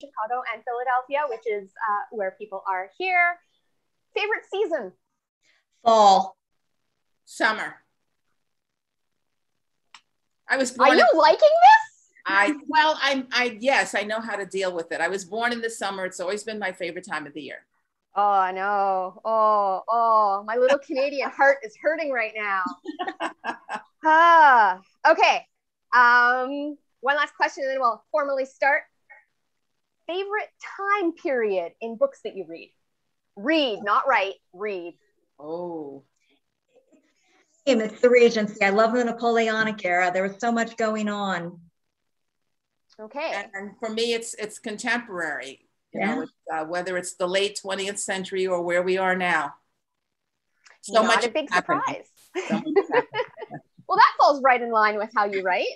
Chicago and Philadelphia, which is uh, where people are here. Favorite season? Fall. Summer. I was born. Are you in, liking this? I well, I'm I yes, I know how to deal with it. I was born in the summer. It's always been my favorite time of the year. Oh no. Oh, oh, my little Canadian heart is hurting right now. ah, okay. Um, one last question and then we'll formally start. Favorite time period in books that you read? Read, not write, read. Oh. It's the Regency. I love the Napoleonic era. There was so much going on. Okay. And, and for me, it's it's contemporary. You yeah. know, it's, uh, whether it's the late 20th century or where we are now. So not much a big surprise. So well, that falls right in line with how you write.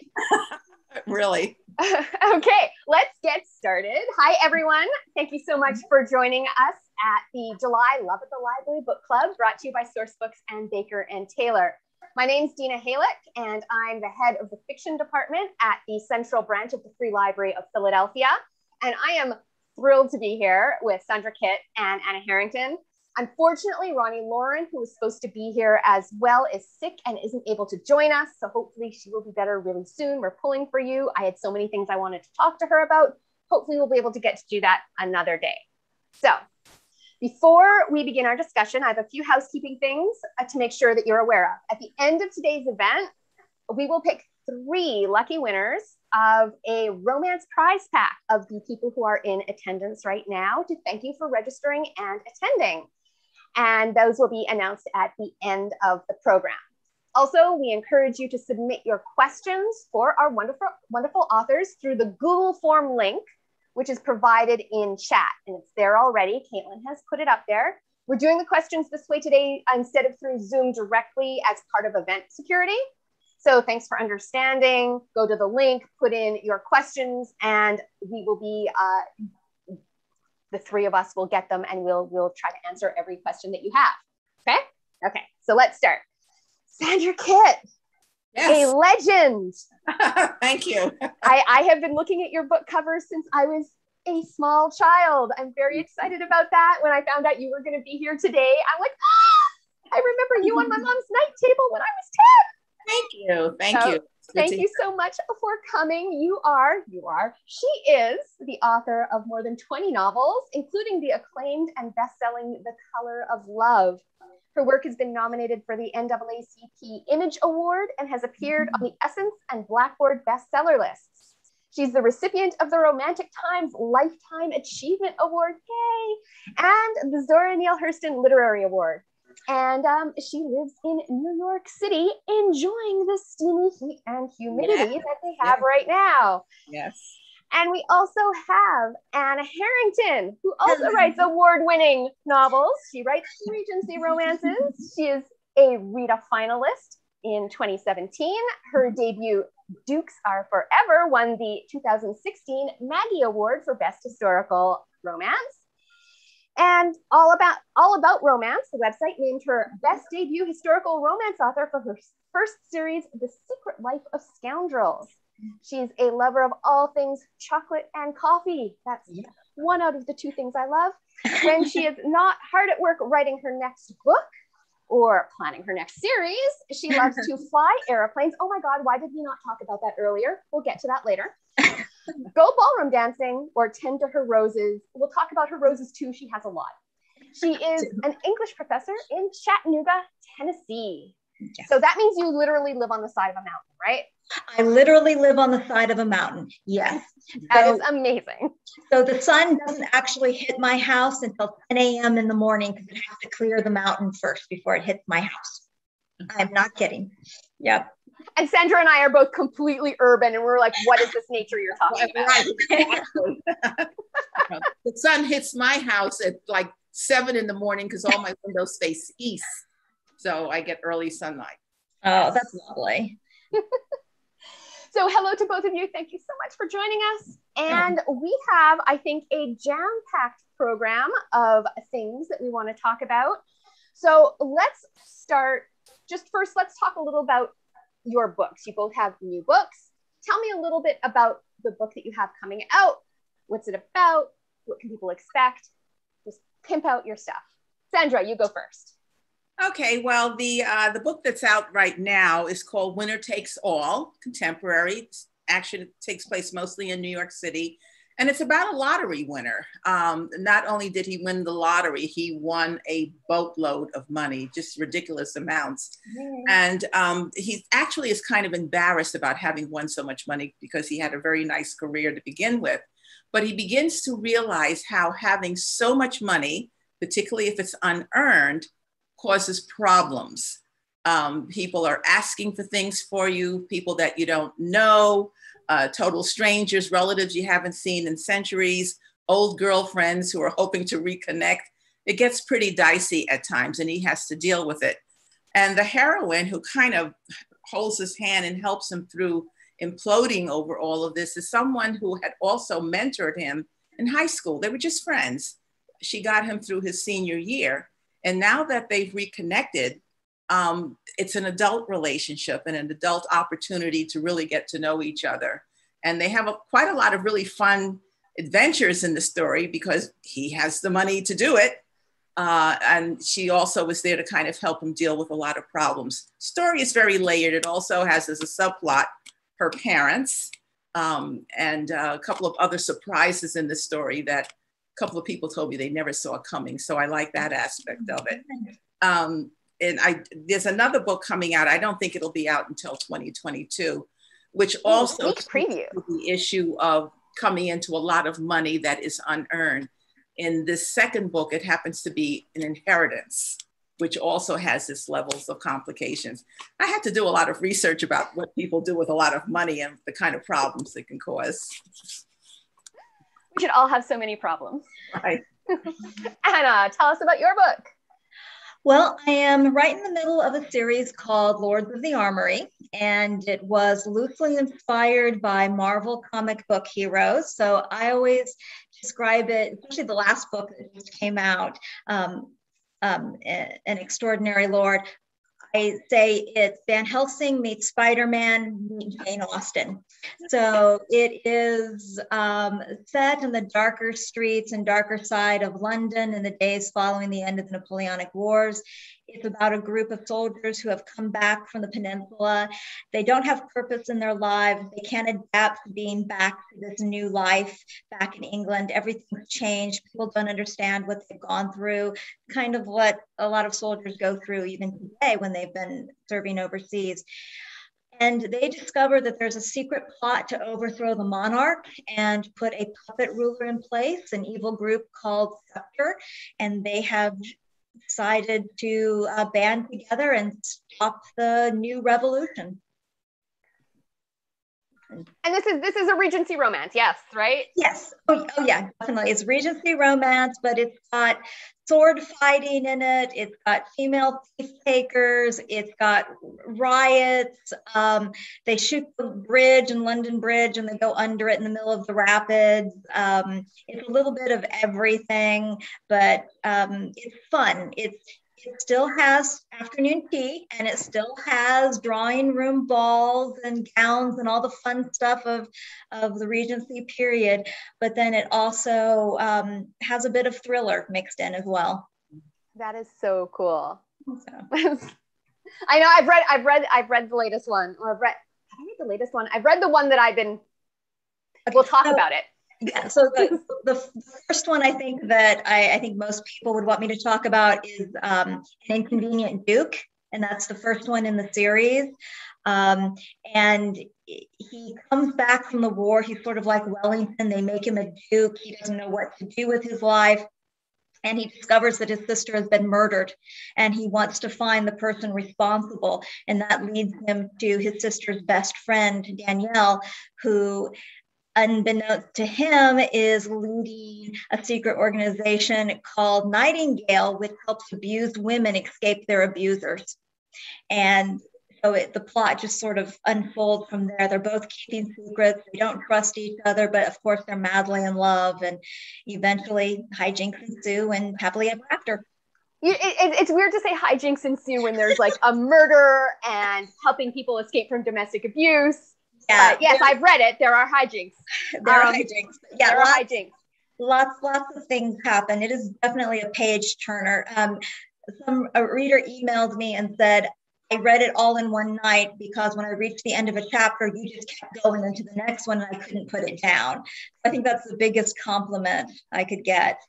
really? okay, let's get started. Hi, everyone. Thank you so much for joining us at the July Love at the Library Book Club, brought to you by Sourcebooks and Baker and Taylor. My name's Dina Halick, and I'm the head of the fiction department at the Central Branch of the Free Library of Philadelphia. And I am thrilled to be here with Sandra Kitt and Anna Harrington. Unfortunately, Roni Loren, who was supposed to be here as well, is sick and isn't able to join us. So hopefully she will be better really soon. We're pulling for you. I had so many things I wanted to talk to her about. Hopefully we'll be able to get to do that another day. So before we begin our discussion, I have a few housekeeping things uh, to make sure that you're aware of. At the end of today's event, we will pick three lucky winners of a romance prize pack of the people who are in attendance right now to thank you for registering and attending. And those will be announced at the end of the program. Also, we encourage you to submit your questions for our wonderful, wonderful authors through the Google form link which is provided in chat. And it's there already. Caitlin has put it up there. We're doing the questions this way today instead of through Zoom directly as part of event security. So thanks for understanding. Go to the link, put in your questions, and we will be, uh, the three of us will get them and we'll, we'll try to answer every question that you have. Okay? Okay, so let's start. Sandra Kitt, yes. a legend. Thank you. I, I have been looking at your book covers since I was a small child. I'm very excited about that. When I found out you were going to be here today, I'm like, ah, I remember you on my mom's night table when I was 10. Thank you. Thank so, you. Thank you so much for coming. You are, you are, she is the author of more than 20 novels, including the acclaimed and best-selling The Color of Love. Her work has been nominated for the NAACP Image Award and has appeared on the Essence and Blackboard bestseller lists. She's the recipient of the Romantic Times Lifetime Achievement Award, yay, and the Zora Neale Hurston Literary Award. And um, she lives in New York City, enjoying the steamy heat and humidity that they have right now. Yes. And we also have Anna Harrington, who also writes award winning novels. She writes Regency romances. She is a Rita finalist in 2017. Her debut, Dukes Are Forever, won the 2016 Maggie Award for Best Historical Romance. And all about all about romance, the website named her best debut historical romance author for her first series, The Secret Life of Scoundrels. She's a lover of all things chocolate and coffee. That's yeah. one out of the two things I love. When she is not hard at work writing her next book or planning her next series, she loves to fly airplanes. Oh my God, why did we not talk about that earlier? We'll get to that later. Go ballroom dancing or tend to her roses. We'll talk about her roses too. She has a lot. She is an English professor in Chattanooga, Tennessee. Yes. So that means you literally live on the side of a mountain, right? I literally live on the side of a mountain. Yes. that so, is amazing. So the sun doesn't actually hit my house until 10 a.m. in the morning because it has to clear the mountain first before it hits my house. Mm-hmm. I'm not kidding. Yep. And Sandra and I are both completely urban, and we're like, what is this nature you're talking about? the sun hits my house at like seven in the morning because all my windows face east. So I get early sunlight. Oh, that's lovely. so hello to both of you. Thank you so much for joining us. And we have, I think, a jam-packed program of things that we want to talk about. So let's start. Just first, let's talk a little about your books. You both have new books. Tell me a little bit about the book that you have coming out What's it about? What can people expect? Just pimp out your stuff. Sandra, you go first. Okay, well, the uh, the book that's out right now is called Winner Takes All, contemporary. Action takes place mostly in New York City, and it's about a lottery winner. Um, not only did he win the lottery, he won a boatload of money, just ridiculous amounts. Mm. And um, he actually is kind of embarrassed about having won so much money because he had a very nice career to begin with. But he begins to realize how having so much money, particularly if it's unearned, causes problems. Um, people are asking for things for you, people that you don't know, uh, total strangers, relatives you haven't seen in centuries, old girlfriends who are hoping to reconnect. It gets pretty dicey at times, and he has to deal with it. And the heroine, who kind of holds his hand and helps him through imploding over all of this, is someone who had also mentored him in high school. They were just friends. She got him through his senior year. And now that they've reconnected, um, it's an adult relationship and an adult opportunity to really get to know each other. And they have a, quite a lot of really fun adventures in the story because he has the money to do it. Uh, and she also was there to kind of help him deal with a lot of problems. Story is very layered. It also has as a subplot her parents um, and uh, a couple of other surprises in the story that a couple of people told me they never saw coming. So I like that aspect of it. Um, and I there's another book coming out. I don't think it'll be out until 2022, which also preview the issue of coming into a lot of money that is unearned. In this second book, it happens to be an inheritance, which also has its levels of complications. I had to do a lot of research about what people do with a lot of money and the kind of problems it can cause we should all have so many problems. Right. Anna, tell us about your book. Well, I am right in the middle of a series called Lords of the Armory, and it was loosely inspired by Marvel comic book heroes. So I always describe it, especially the last book that just came out, um, um, An Extraordinary Lord, I say it's Van Helsing meets Spider Man meets Jane Austen. So it is um, set in the darker streets and darker side of London in the days following the end of the Napoleonic Wars. It's about a group of soldiers who have come back from the peninsula. They don't have purpose in their lives. They can't adapt to being back to this new life back in England. Everything's changed. People don't understand what they've gone through, kind of what a lot of soldiers go through even today when they've been serving overseas and they discover that there's a secret plot to overthrow the monarch and put a puppet ruler in place, an evil group called Scepter, and they have decided to uh, band together and stop the new revolution. And this is this is a Regency romance, yes, right? Yes. Oh, oh yeah, definitely. It's Regency romance, but it's got sword fighting in it. It's got female thief takers. It's got riots. Um, they shoot the bridge in London Bridge and they go under it in the middle of the rapids. Um, it's a little bit of everything, but um, it's fun. It's it still has afternoon tea and it still has drawing room balls and gowns and all the fun stuff of, of the Regency period. But then it also um, has a bit of thriller mixed in as well. That is so cool. So. I know I've read, I've read, I've read the latest one or I've read, I read the latest one. I've read the one that I've been, okay, we'll talk so, about it yeah so the, the first one i think that I, I, think most people would want me to talk about is um, an inconvenient duke and that's the first one in the series. Um, and he comes back from the war. He's sort of like wellington. They make him a duke. He doesn't know what to do with his life. And he discovers that his sister has been murdered and he wants to find the person responsible. And that leads him to his sister's best friend danielle who unbeknownst to him, is leading a secret organization called Nightingale, which helps abused women escape their abusers. And so it, the plot just sort of unfolds from there. They're both keeping secrets. They don't trust each other, but of course they're madly in love. And eventually hijinks ensue and happily ever after. it, it, it's weird to say hijinks ensue when there's like a murder and helping people escape from domestic abuse Yeah. But yes, I've read it. There are hijinks. There um, are hijinks. Yeah, there lots, are hijinks. Lots, lots of things happen. It is definitely a page turner. Um, some a reader emailed me and said, I read it all in one night because when I reached the end of a chapter, you just kept going into the next one and I couldn't put it down. I think that's the biggest compliment I could get.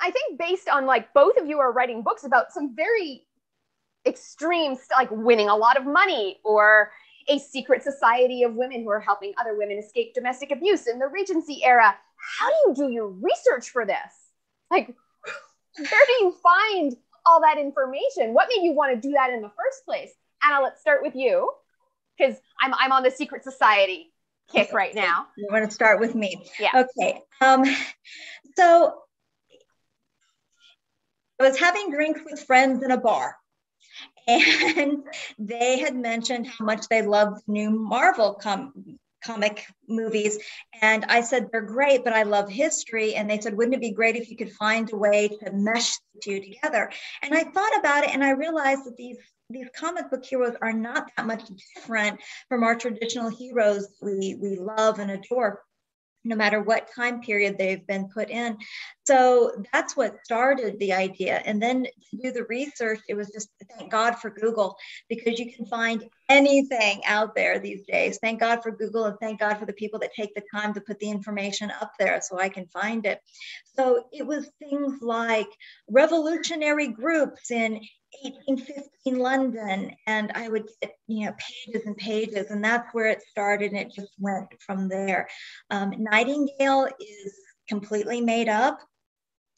I think based on like both of you are writing books about some very extreme, like winning a lot of money or a secret society of women who are helping other women escape domestic abuse in the Regency era. How do you do your research for this? Like, where do you find all that information? What made you want to do that in the first place? Anna, let's start with you because I'm, I'm on the secret society kick right now. You want to start with me? Yeah. Okay. Um, so I was having drinks with friends in a bar and they had mentioned how much they loved new Marvel com- comic movies. And I said, they're great, but I love history. And they said, wouldn't it be great if you could find a way to mesh the two together? And I thought about it and I realized that these these comic book heroes are not that much different from our traditional heroes we, we love and adore no matter what time period they've been put in. So that's what started the idea. And then to do the research, it was just thank God for Google because you can find anything out there these days. Thank God for Google and thank God for the people that take the time to put the information up there so I can find it. So it was things like revolutionary groups in 1815 London, and I would get you know pages and pages, and that's where it started, and it just went from there. Um, Nightingale is completely made up,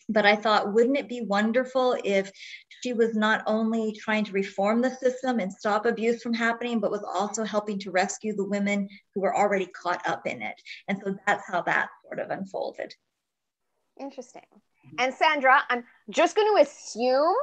but I thought, wouldn't it be wonderful if she was not only trying to reform the system and stop abuse from happening, but was also helping to rescue the women who were already caught up in it, and so that's how that sort of unfolded. Interesting. And Sandra, I'm just going to assume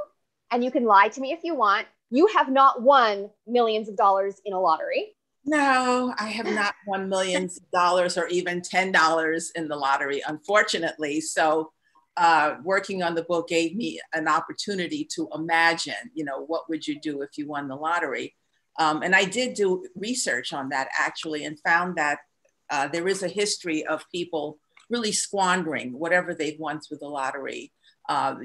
and you can lie to me if you want, you have not won millions of dollars in a lottery. No, I have not won millions of dollars or even $10 in the lottery, unfortunately. So, uh, working on the book gave me an opportunity to imagine, you know, what would you do if you won the lottery? Um, and I did do research on that actually and found that uh, there is a history of people really squandering whatever they've won through the lottery. Uh,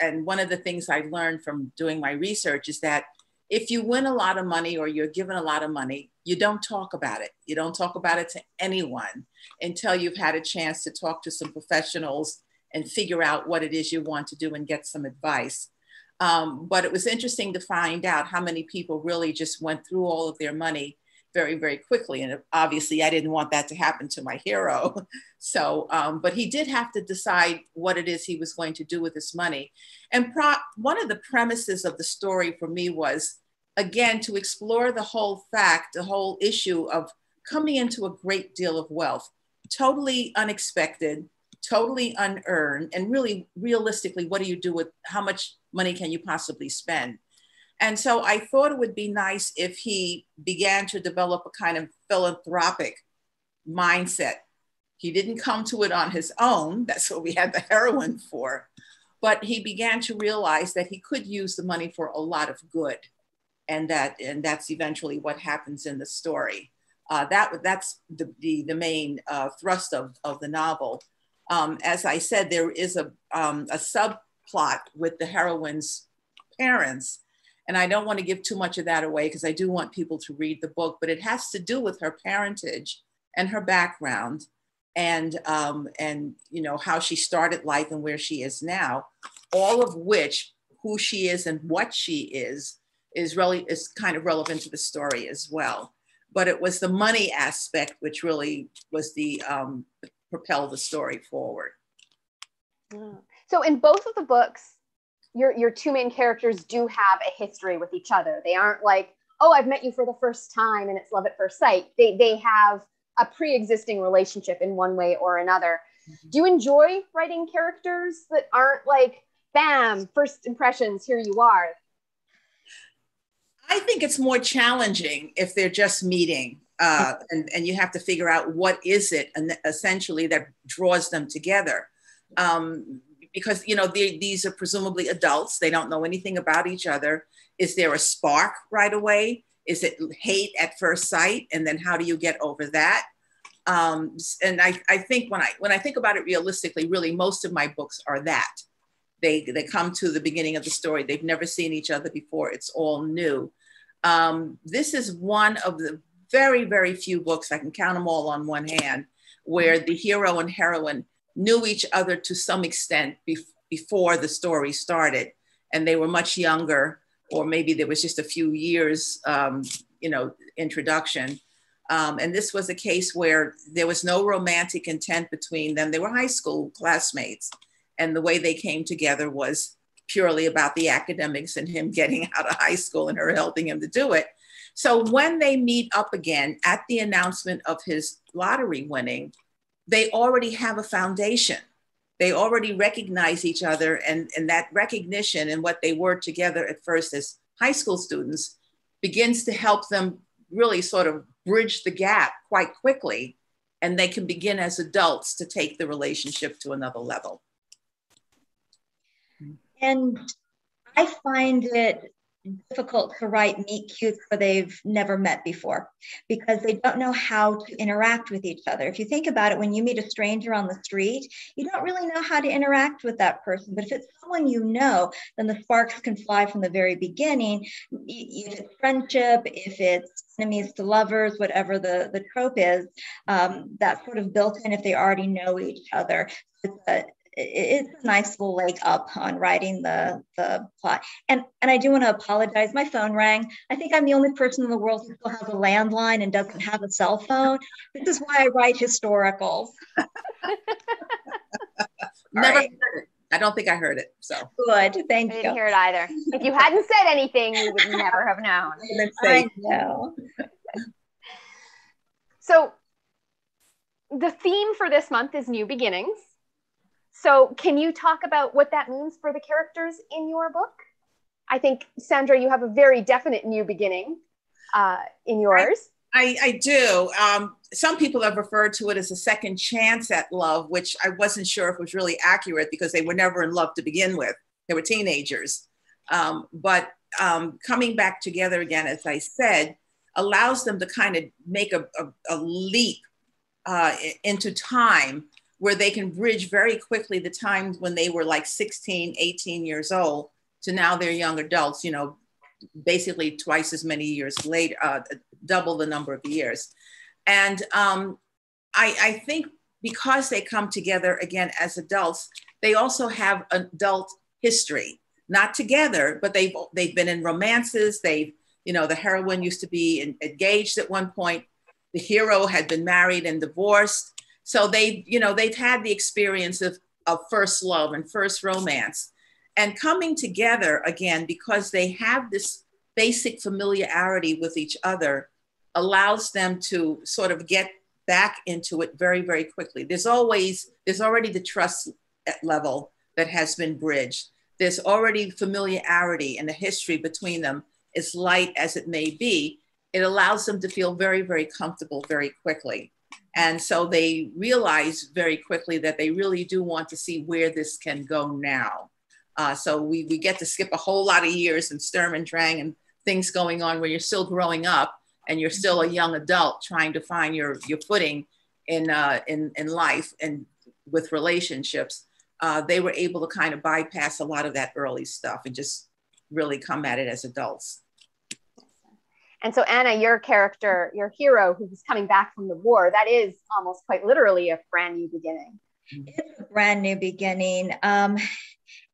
and one of the things I learned from doing my research is that if you win a lot of money or you're given a lot of money, you don't talk about it. You don't talk about it to anyone until you've had a chance to talk to some professionals and figure out what it is you want to do and get some advice. Um, but it was interesting to find out how many people really just went through all of their money very, very quickly. And obviously, I didn't want that to happen to my hero. So, um, but he did have to decide what it is he was going to do with his money. And pro- one of the premises of the story for me was, again, to explore the whole fact, the whole issue of coming into a great deal of wealth, totally unexpected, totally unearned, and really realistically, what do you do with how much money can you possibly spend? And so I thought it would be nice if he began to develop a kind of philanthropic mindset. He didn't come to it on his own. That's what we had the heroine for. But he began to realize that he could use the money for a lot of good. And that and that's eventually what happens in the story. Uh, that that's the, the, the main uh, thrust of, of the novel. Um, as I said, there is a, um, a subplot with the heroine's parents and I don't want to give too much of that away because I do want people to read the book, but it has to do with her parentage and her background and um, and you know how she started life and where she is now, all of which who she is and what she is is really is kind of relevant to the story as well. But it was the money aspect which really was the um, propel the story forward. So in both of the books, your your two main characters do have a history with each other. They aren't like, oh, I've met you for the first time and it's love at first sight. They they have a pre-existing relationship in one way or another. Mm-hmm. Do you enjoy writing characters that aren't like, bam, first impressions, here you are? I think it's more challenging if they're just meeting. Uh, and, and you have to figure out what is it and essentially that draws them together um, because you know these are presumably adults they don't know anything about each other is there a spark right away Is it hate at first sight? And then how do you get over that? Um, and I, I think when I when I think about it realistically, really most of my books are that. They they come to the beginning of the story. They've never seen each other before. It's all new. Um, this is one of the very very few books I can count them all on one hand, where the hero and heroine knew each other to some extent bef- before the story started, and they were much younger, or maybe there was just a few years, um, you know, introduction um, and this was a case where there was no romantic intent between them. They were high school classmates. And the way they came together was purely about the academics and him getting out of high school and her helping him to do it. So when they meet up again at the announcement of his lottery winning, they already have a foundation. They already recognize each other, and, and that recognition and what they were together at first as high school students begins to help them really sort of bridge the gap quite quickly and they can begin as adults to take the relationship to another level. And I find it difficult to write meet cutes where they've never met before because they don't know how to interact with each other. If you think about it, when you meet a stranger on the street, you don't really know how to interact with that person. But if it's someone you know, then the sparks can fly from the very beginning. If it's friendship, if it's enemies to lovers, whatever the, the trope is, um, that's sort of built in if they already know each other. It's a, it's a nice little leg up on writing the the plot. And and I do want to apologize. My phone rang. I think I'm the only person in the world who still has a landline and doesn't have a cell phone. This is why I write historicals. Never right. heard it. I don't think I heard it. So good. Thank you. I you. Didn't hear it either. If you hadn't said anything, we would never have known. I know. so the theme for this month is new beginnings. So, can you talk about what that means for the characters in your book? I think, Sandra, you have a very definite new beginning uh, in yours. I, I, I do. Um, some people have referred to it as a second chance at love, which I wasn't sure if was really accurate because they were never in love to begin with. They were teenagers. Um, but um, coming back together again, as I said, allows them to kind of make a, a, a leap uh, into time where they can bridge very quickly the times when they were like 16, 18 years old to now they're young adults, you know, basically twice as many years later, uh, double the number of years. And um, I, I think because they come together again as adults, they also have adult history, not together, but they've, they've been in romances. They've, you know, the heroine used to be engaged at one point. The hero had been married and divorced so they, you know, they've had the experience of, of first love and first romance and coming together again because they have this basic familiarity with each other allows them to sort of get back into it very, very quickly. There's always, there's already the trust level that has been bridged. There's already familiarity and the history between them, as light as it may be. It allows them to feel very, very comfortable very quickly. And so they realize very quickly that they really do want to see where this can go now. Uh, so we, we get to skip a whole lot of years and Sturm and Drang and things going on where you're still growing up and you're still a young adult trying to find your, your footing in, uh, in, in life and with relationships. Uh, they were able to kind of bypass a lot of that early stuff and just really come at it as adults. And so, Anna, your character, your hero who's coming back from the war, that is almost quite literally a brand new beginning. It's a brand new beginning. Um,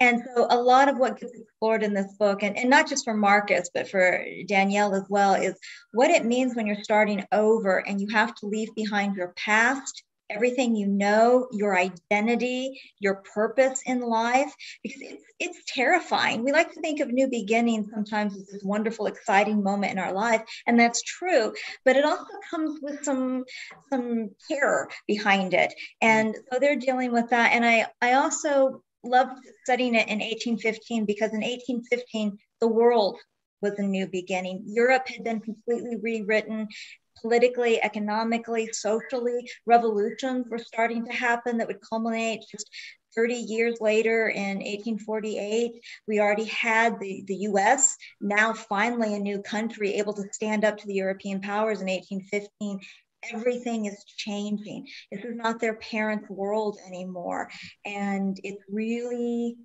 and so, a lot of what gets explored in this book, and, and not just for Marcus, but for Danielle as well, is what it means when you're starting over and you have to leave behind your past everything you know, your identity, your purpose in life, because it's, it's terrifying. We like to think of new beginnings sometimes as this wonderful, exciting moment in our life, and that's true. But it also comes with some some terror behind it, and so they're dealing with that. And I I also loved studying it in 1815 because in 1815 the world was a new beginning. Europe had been completely rewritten politically, economically, socially, revolutions were starting to happen that would culminate just 30 years later in 1848, we already had the, the US, now finally a new country able to stand up to the European powers in 1815 everything is changing. This is not their parents' world anymore. And it's really,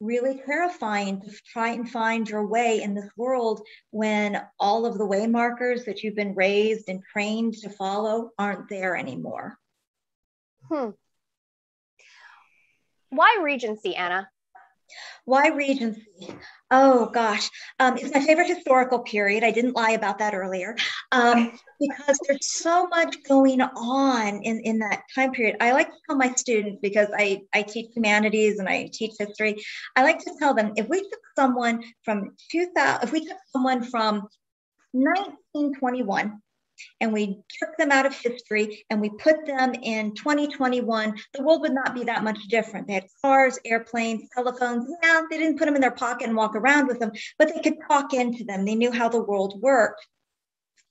really terrifying to try and find your way in this world when all of the way markers that you've been raised and trained to follow aren't there anymore. Hmm. Why Regency, Anna? Why Regency? Oh gosh, um, it's my favorite historical period. I didn't lie about that earlier um, because there's so much going on in, in that time period. I like to tell my students because I, I teach humanities and I teach history. I like to tell them if we took someone from 2000, if we took someone from 1921 and we took them out of history and we put them in 2021, the world would not be that much different. They had cars, airplanes, telephones. Yeah, they didn't put them in their pocket and walk around with them, but they could talk into them. They knew how the world worked.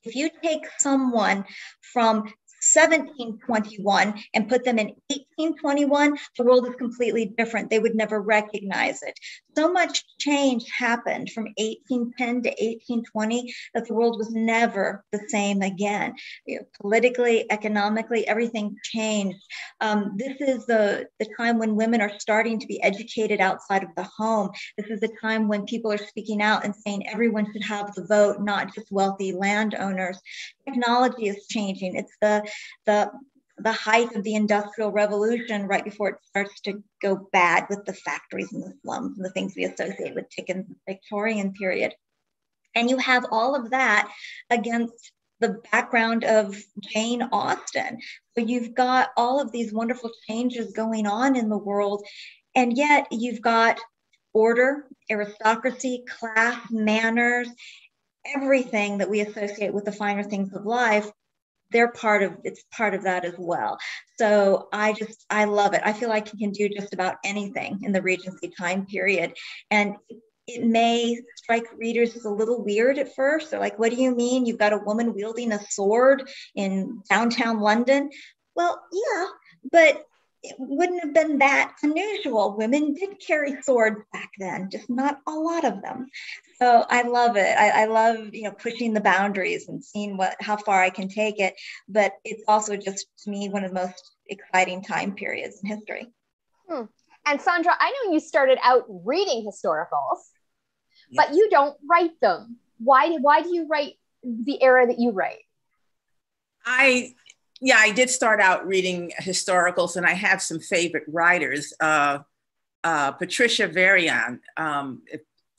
If you take someone from 1721 and put them in 1821, the world is completely different. They would never recognize it. So much change happened from 1810 to 1820 that the world was never the same again. You know, politically, economically, everything changed. Um, this is the, the time when women are starting to be educated outside of the home. This is the time when people are speaking out and saying everyone should have the vote, not just wealthy landowners. Technology is changing. It's the the the height of the industrial revolution right before it starts to go bad with the factories and the slums and the things we associate with Dickens Victorian period. And you have all of that against the background of Jane Austen. So you've got all of these wonderful changes going on in the world, and yet you've got order, aristocracy, class, manners, everything that we associate with the finer things of life they're part of it's part of that as well. So i just i love it. I feel like you can do just about anything in the regency time period. And it may strike readers as a little weird at first. They're like what do you mean? You've got a woman wielding a sword in downtown london? Well yeah but it wouldn't have been that unusual. Women did carry swords back then, just not a lot of them. So I love it. I, I, love you know pushing the boundaries and seeing what how far I can take it. But it's also just to me one of the most exciting time periods in history. Hmm. And Sandra, I know you started out reading historicals, yes. but you don't write them. Why? Why do you write the era that you write? I yeah, I did start out reading historicals, and I have some favorite writers. Uh, uh, Patricia Veryan. Um,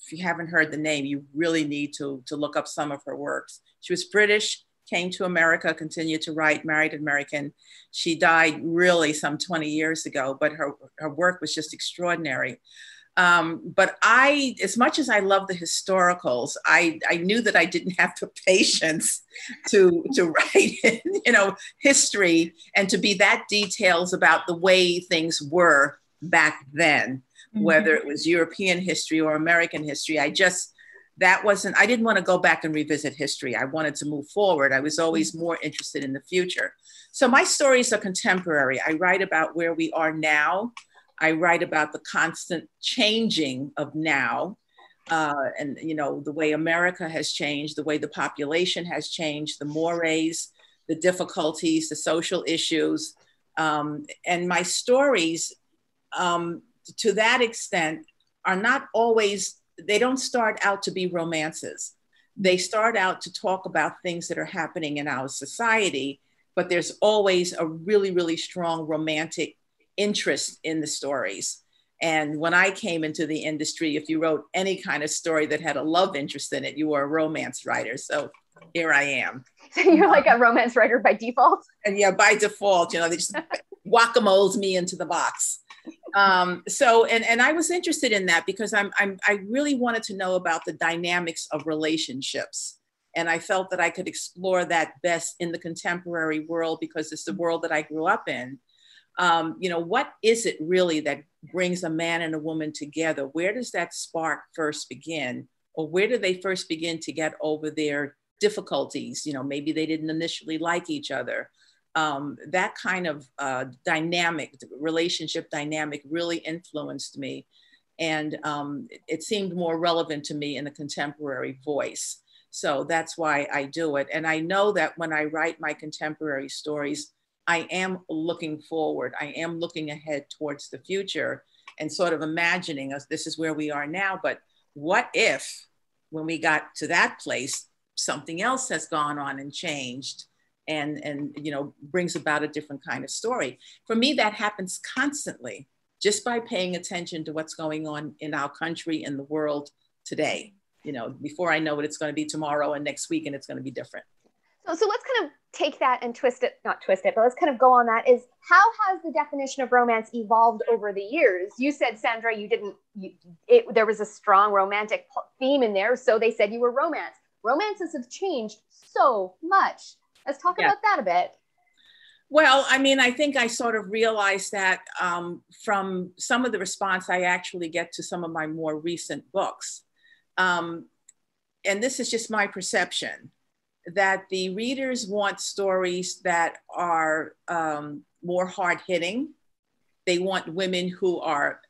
if, you haven't heard the name, you really need to to look up some of her works. She was British, came to America, continued to write, married an American. She died really some 20 years ago, but her her work was just extraordinary. Um, but I, as much as I love the historicals, I, I knew that I didn't have the patience to, to write, you know, history and to be that details about the way things were back then, mm-hmm. whether it was European history or American history. I just, that wasn't, I didn't want to go back and revisit history. I wanted to move forward. I was always mm-hmm. more interested in the future. So my stories are contemporary. I write about where we are now I write about the constant changing of now. Uh, and you know the way America has changed, the way the population has changed, the mores, the difficulties, the social issues, um, and my stories, um, to that extent, are not always. They don't start out to be romances. They start out to talk about things that are happening in our society, but there's always a really, really strong romantic interest in the stories. And when I came into the industry, if you wrote any kind of story that had a love interest in it, you were a romance writer. So here I am. So you're like a romance writer by default? And yeah, by default, you know, they just whack-a-moles me into the box. Um, so, and, and I was interested in that because I'm, I'm, I really wanted to know about the dynamics of relationships. And I felt that I could explore that best in the contemporary world because it's the world that I grew up in um, you know, what is it really that brings a man and a woman together? Where does that spark first begin? Or where do they first begin to get over their difficulties? You know, maybe they didn't initially like each other. Um, that kind of uh, dynamic, relationship dynamic really influenced me. And um, it seemed more relevant to me in a contemporary voice. So that's why I do it. And I know that when I write my contemporary stories, I am looking forward. I am looking ahead towards the future and sort of imagining us, this is where we are now. But what if, when we got to that place, something else has gone on and changed? And and you know brings about a different kind of story. For me that happens constantly just by paying attention to what's going on in our country and the world today. You know before i know it it's going to be tomorrow and next week and it's going to be different. So, so let's kind of take that and twist it not twist it but let's kind of go on that is how has the definition of romance evolved over the years? You said sandra you didn't you, it, there was a strong romantic theme in there so they said you were romance. Romances have changed so much Let's talk yeah. about that a bit. Well, I mean, I think I sort of realized that um, from some of the response I actually get to some of my more recent books. Um, and this is just my perception that the readers want stories that are um, more hard hitting. They want women who are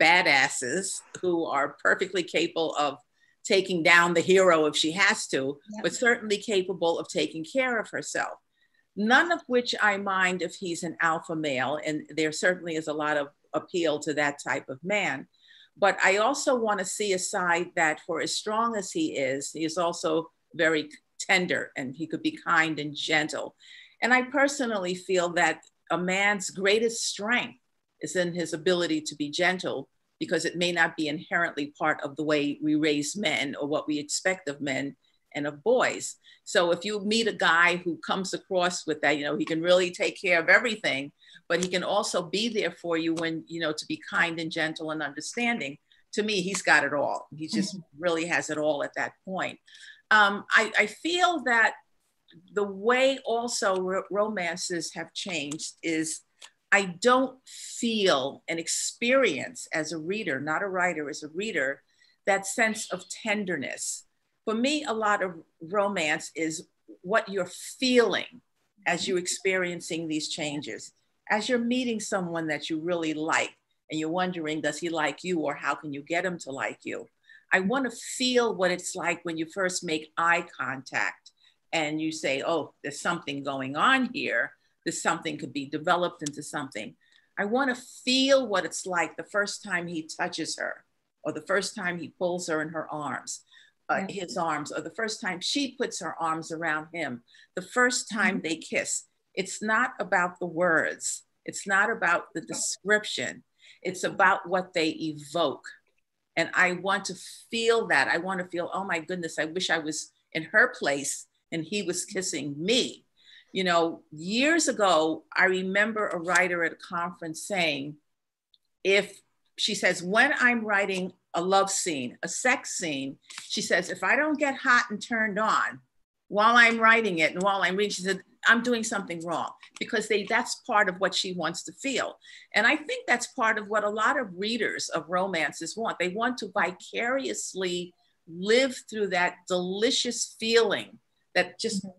badasses, who are perfectly capable of taking down the hero if she has to, yep. but certainly capable of taking care of herself. None of which I mind if he's an alpha male, and there certainly is a lot of appeal to that type of man. But I also want to see a side that, for as strong as he is, he is also very tender and he could be kind and gentle. And I personally feel that a man's greatest strength is in his ability to be gentle because it may not be inherently part of the way we raise men or what we expect of men and of boys. So if you meet a guy who comes across with that, you know, he can really take care of everything, but he can also be there for you when, you know, to be kind and gentle and understanding. To me, he's got it all. He just mm-hmm. really has it all at that point. Um, I, I, feel that the way also romances have changed is I don't feel and experience as a reader, not a writer, as a reader, that sense of tenderness. For me, a lot of romance is what you're feeling as you're experiencing these changes. As you're meeting someone that you really like and you're wondering, does he like you or how can you get him to like you? I want to feel what it's like when you first make eye contact and you say, oh, there's something going on here this something could be developed into something. I want to feel what it's like the first time he touches her, or the first time he pulls her in her arms, uh, his arms, or the first time she puts her arms around him, the first time mm-hmm. they kiss. It's not about the words, it's not about the description, it's about what they evoke. And I want to feel that. I want to feel, oh my goodness, I wish I was in her place and he was kissing me you know, years ago, I remember a writer at a conference saying, if she says, when I'm writing a love scene, a sex scene, she says, if I don't get hot and turned on while I'm writing it and while I'm reading, she said, I'm doing something wrong because they that's part of what she wants to feel. And I think that's part of what a lot of readers of romances want. They want to vicariously live through that delicious feeling that just mm-hmm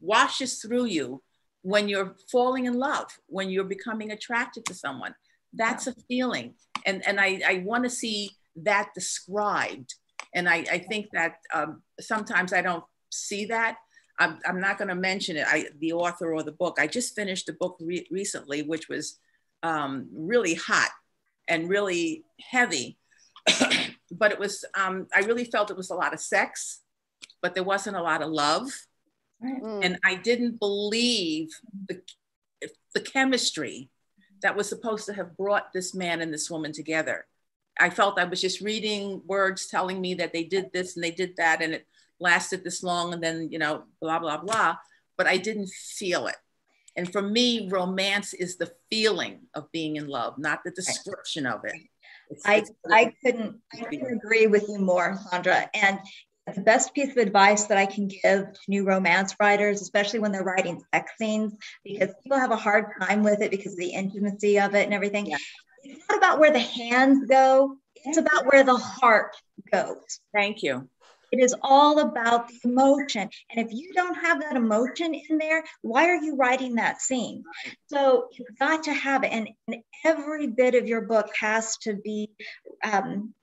washes through you when you're falling in love, when you're becoming attracted to someone. That's yeah. a feeling. And, and I, I want to see that described. And I, I think that um, sometimes I don't see that. I'm, I'm not going to mention it, I, the author or the book. I just finished a book re- recently, which was um, really hot and really heavy. but it was, um, I really felt it was a lot of sex, but there wasn't a lot of love. Mm. And I didn't believe the, the chemistry that was supposed to have brought this man and this woman together. I felt I was just reading words telling me that they did this and they did that and it lasted this long and then, you know, blah, blah, blah. But I didn't feel it. And for me, romance is the feeling of being in love, not the description of it. It's, I, it's I couldn't I couldn't agree with you more, Sandra. And the best piece of advice that I can give to new romance writers, especially when they're writing sex scenes, because people have a hard time with it because of the intimacy of it and everything. Yeah. It's not about where the hands go, it's about where the heart goes. Thank you. It is all about the emotion. And if you don't have that emotion in there, why are you writing that scene? So you've got to have it. And, and every bit of your book has to be um,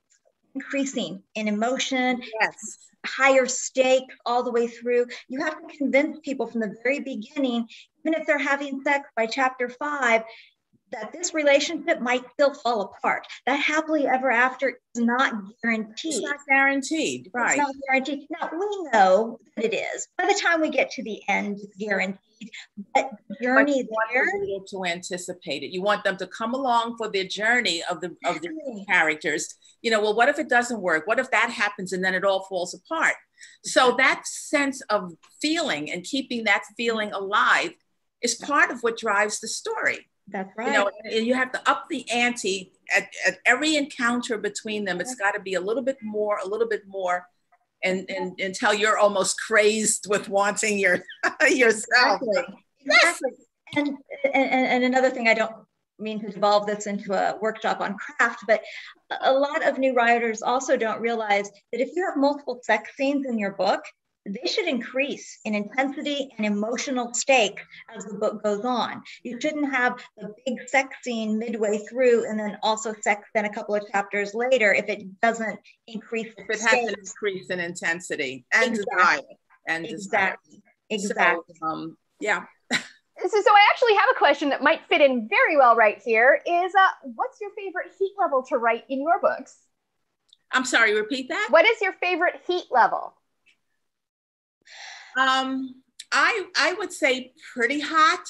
increasing in emotion. Yes. Higher stake all the way through. You have to convince people from the very beginning, even if they're having sex by chapter five, that this relationship might still fall apart. That happily ever after is not guaranteed. It's not guaranteed, right? It's not guaranteed. Now we know that it is. By the time we get to the end, it's guaranteed. But journey but there to anticipate it. You want them to come along for their journey of the of the characters. You know, well, what if it doesn't work? What if that happens and then it all falls apart? So that sense of feeling and keeping that feeling alive is part of what drives the story. That's right. You know, you have to up the ante at, at every encounter between them. It's got to be a little bit more, a little bit more, and, and until you're almost crazed with wanting your yourself. Exactly. exactly. And, and and another thing, I don't mean to devolve this into a workshop on craft, but a lot of new writers also don't realize that if you have multiple sex scenes in your book, they should increase in intensity and emotional stake as the book goes on. You shouldn't have the big sex scene midway through and then also sex then a couple of chapters later if it doesn't increase. If it has an increase in intensity and exactly. desire. And exactly. Exactly. So, um, yeah. So, so I actually have a question that might fit in very well right here is uh, what's your favorite heat level to write in your books? I'm sorry, repeat that. What is your favorite heat level? Um, I I would say pretty hot.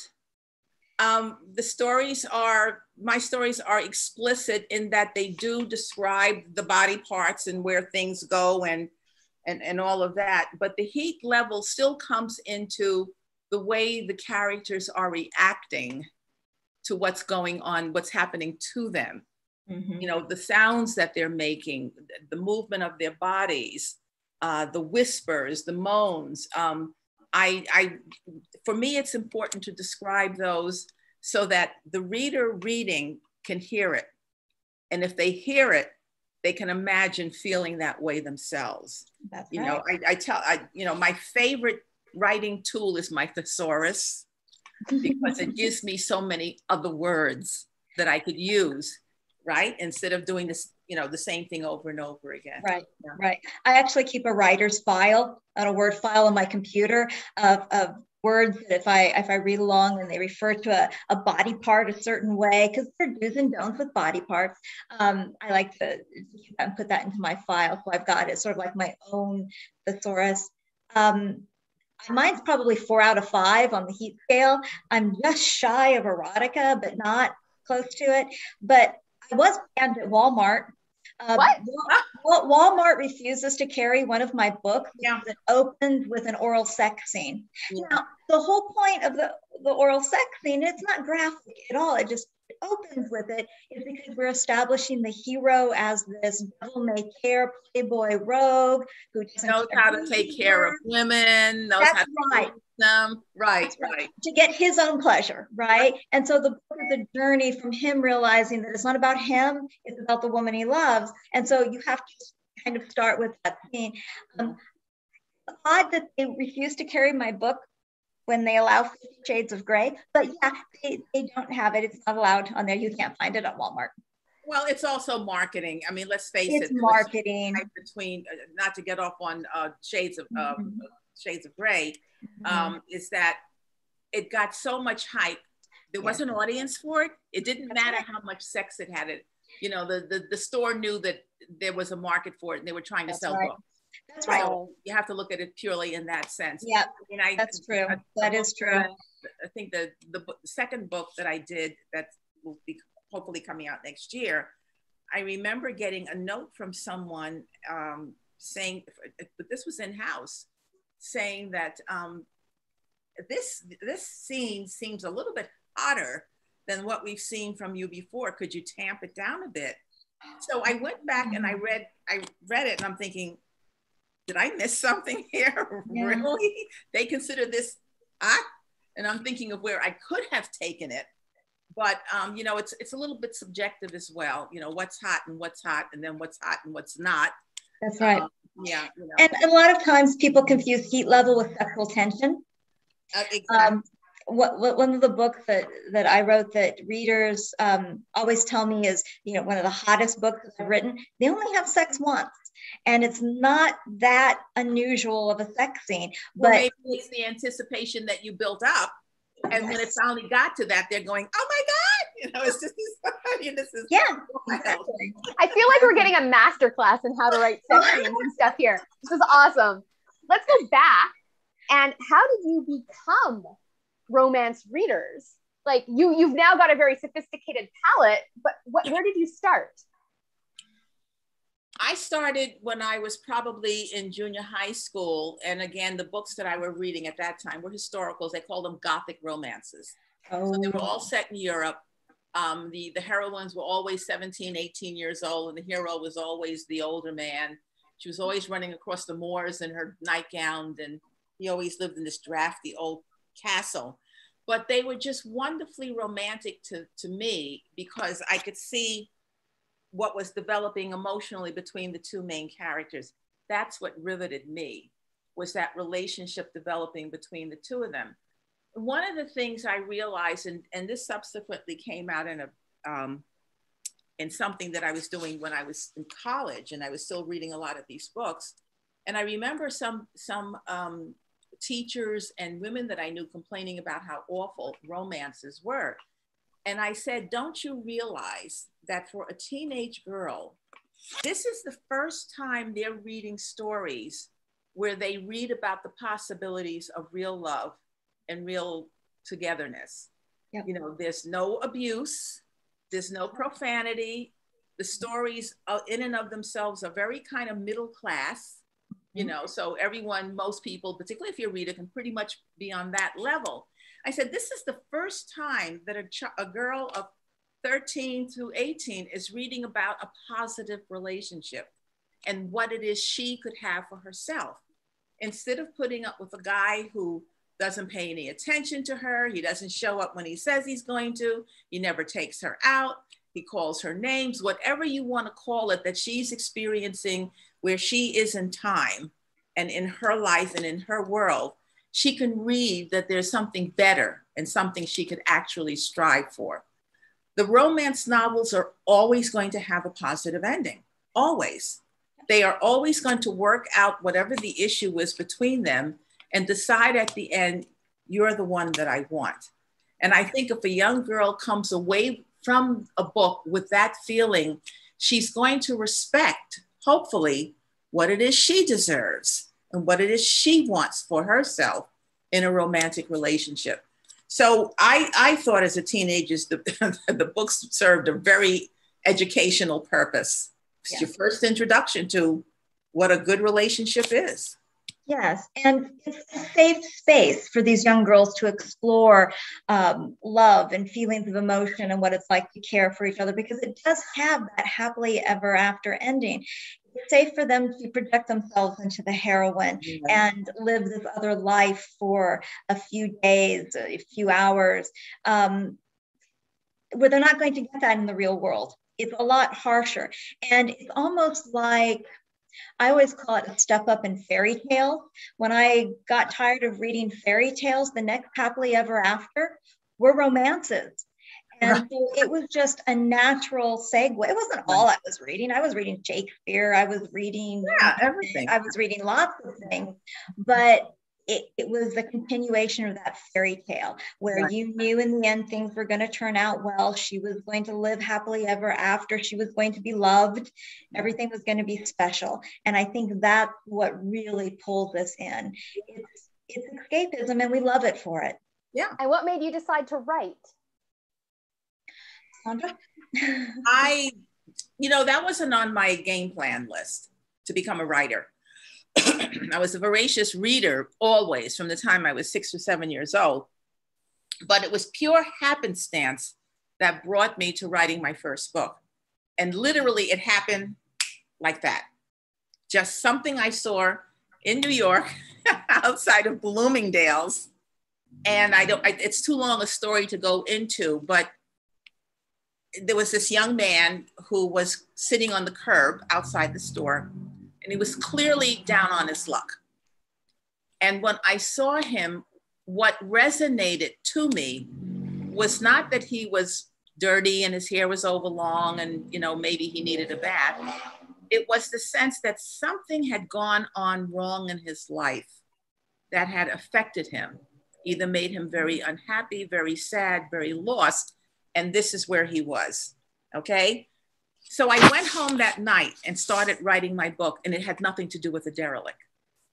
Um, the stories are my stories are explicit in that they do describe the body parts and where things go and and and all of that. But the heat level still comes into the way the characters are reacting to what's going on, what's happening to them. Mm-hmm. You know, the sounds that they're making, the movement of their bodies, uh, the whispers, the moans. Um, I, I, for me, it's important to describe those so that the reader reading can hear it. And if they hear it, they can imagine feeling that way themselves. That's you right. know, I, I tell, I, you know, my favorite writing tool is my thesaurus because it gives me so many other words that I could use, right? Instead of doing this you know the same thing over and over again. Right yeah. right. I actually keep a writer's file on a word file on my computer of, of words that if i if i read along and they refer to a, a body part a certain way because there are do's and don'ts with body parts. Um, i like to put that into my file so i've got it sort of like my own thesaurus. Um, mine's probably four out of five on the heat scale. I'm just shy of erotica but not close to it. But I was banned at Walmart. Uh, what? Walmart refuses to carry one of my books yeah. that opens with an oral sex scene. Yeah. Now, the whole point of the, the oral sex scene, it's not graphic at all. It just opens with it is because we're establishing the hero as this devil may care playboy rogue who knows how to take care of women, knows That's how to right them. Right, right. To get his own pleasure, right? And so the book is a journey from him realizing that it's not about him, it's about the woman he loves. And so you have to kind of start with that scene. Um, odd that they refuse to carry my book when they allow 50 Shades of Grey, but yeah, they, they don't have it. It's not allowed on there. You can't find it at Walmart. Well, it's also marketing. I mean, let's face it's it. marketing. Between, uh, not to get off on uh, Shades of uh, mm-hmm. Shades of Grey, mm-hmm. um, is that it got so much hype. There was an audience for it. It didn't That's matter right. how much sex it had. It, you know, the, the the store knew that there was a market for it, and they were trying to That's sell right. books. That's right. So you have to look at it purely in that sense. Yeah, I mean, I, that's true. I, that is true. I think the, the the second book that I did that will be hopefully coming out next year. I remember getting a note from someone um, saying, but this was in house, saying that um, this this scene seems a little bit hotter than what we've seen from you before. Could you tamp it down a bit? So I went back and I mm-hmm. read I read it and I'm thinking, did I miss something here? Yeah. really? They consider this hot? And I'm thinking of where I could have taken it. But um, you know, it's it's a little bit subjective as well. You know, what's hot and what's hot, and then what's hot and what's not. That's right. Um, Yeah. You know. And a lot of times people confuse heat level with sexual tension. Uh, exactly. Um, what, what, one of the books that, that I wrote that readers um, always tell me is, you know, one of the hottest books I've written, they only have sex once. And it's not that unusual of a sex scene. Well, But maybe it's the anticipation that you built up. And when it finally got to that, they're going, oh my God. You know, it's just, I mean, this is yeah, oh exactly. I feel like we're getting a master class in how to write sex scenes and stuff here. This is awesome. Let's go back. And how did you become romance readers? Like you, you've now got a very sophisticated palate, but what, where did you start? I started when I was probably in junior high school. And again, the books that I were reading at that time were historicals. They called them Gothic romances. So they were all set in Europe. Um, the, the heroines were always 17, 18 years old, and the hero was always the older man. She was always running across the moors in her nightgown, and he always lived in this drafty old castle. But they were just wonderfully romantic to, to me because I could see what was developing emotionally between the two main characters. That's what riveted me, was that relationship developing between the two of them one of the things I realized, and, and this subsequently came out in a um, in something that I was doing when I was in college, and I was still reading a lot of these books. And I remember some some um, teachers and women that I knew complaining about how awful romances were. And I said, don't you realize that for a teenage girl, this is the first time they're reading stories where they read about the possibilities of real love and real togetherness. Yep. You know, there's no abuse, there's no profanity. The stories uh, in and of themselves are very kind of middle class, you know, so everyone, most people, particularly if you're a reader, can pretty much be on that level. I said, this is the first time that a, a girl of 13 through 18 is reading about a positive relationship and what it is she could have for herself. Instead of putting up with a guy who doesn't pay any attention to her. He doesn't show up when he says he's going to. He never takes her out. He calls her names, whatever you want to call it, that she's experiencing where she is in time and in her life and in her world. She can read that there's something better and something she could actually strive for. The romance novels are always going to have a positive ending, always. They are always going to work out whatever the issue is between them and decide at the end, you're the one that I want. And I think if a young girl comes away from a book with that feeling, she's going to respect, hopefully, what it is she deserves and what it is she wants for herself in a romantic relationship. So I, I thought as a teenager, the, the books served a very educational purpose. It's your first introduction to what a good relationship is. Yes, and it's a safe space for these young girls to explore um, love and feelings of emotion and what it's like to care for each other because it does have that happily ever after ending. It's safe for them to project themselves into the heroine Mm-hmm. and live this other life for a few days, a few hours, um, where they're not going to get that in the real world. It's a lot harsher. And it's almost like I always call it a step up in fairy tale. When I got tired of reading fairy tales, the next happily ever after were romances. And so it was just a natural segue. It wasn't all I was reading. I was reading Shakespeare. I was reading Yeah, everything. I was reading lots of things, but it, it was the continuation of that fairy tale where Right. you knew in the end things were going to turn out well. She was going to live happily ever after. She was going to be loved. Everything was going to be special. And I think that's what really pulls us in. It's, it's escapism and we love it for it. Yeah. And what made you decide to write? Sandra? I, you know, that wasn't on my game plan list to become a writer. I was a voracious reader always from the time I was six or seven years old. But it was pure happenstance that brought me to writing my first book. And literally, it happened like that. Just something I saw in New York outside of Bloomingdale's. And I don't, I, it's too long a story to go into, but there was this young man who was sitting on the curb outside the store and he was clearly down on his luck. And when I saw him, what resonated to me was not that he was dirty and his hair was over long and you know maybe he needed a bath it was the sense that something had gone on wrong in his life that had affected him either made him very unhappy very sad very lost and this is where he was okay so i went home that night and started writing my book and it had nothing to do with the derelict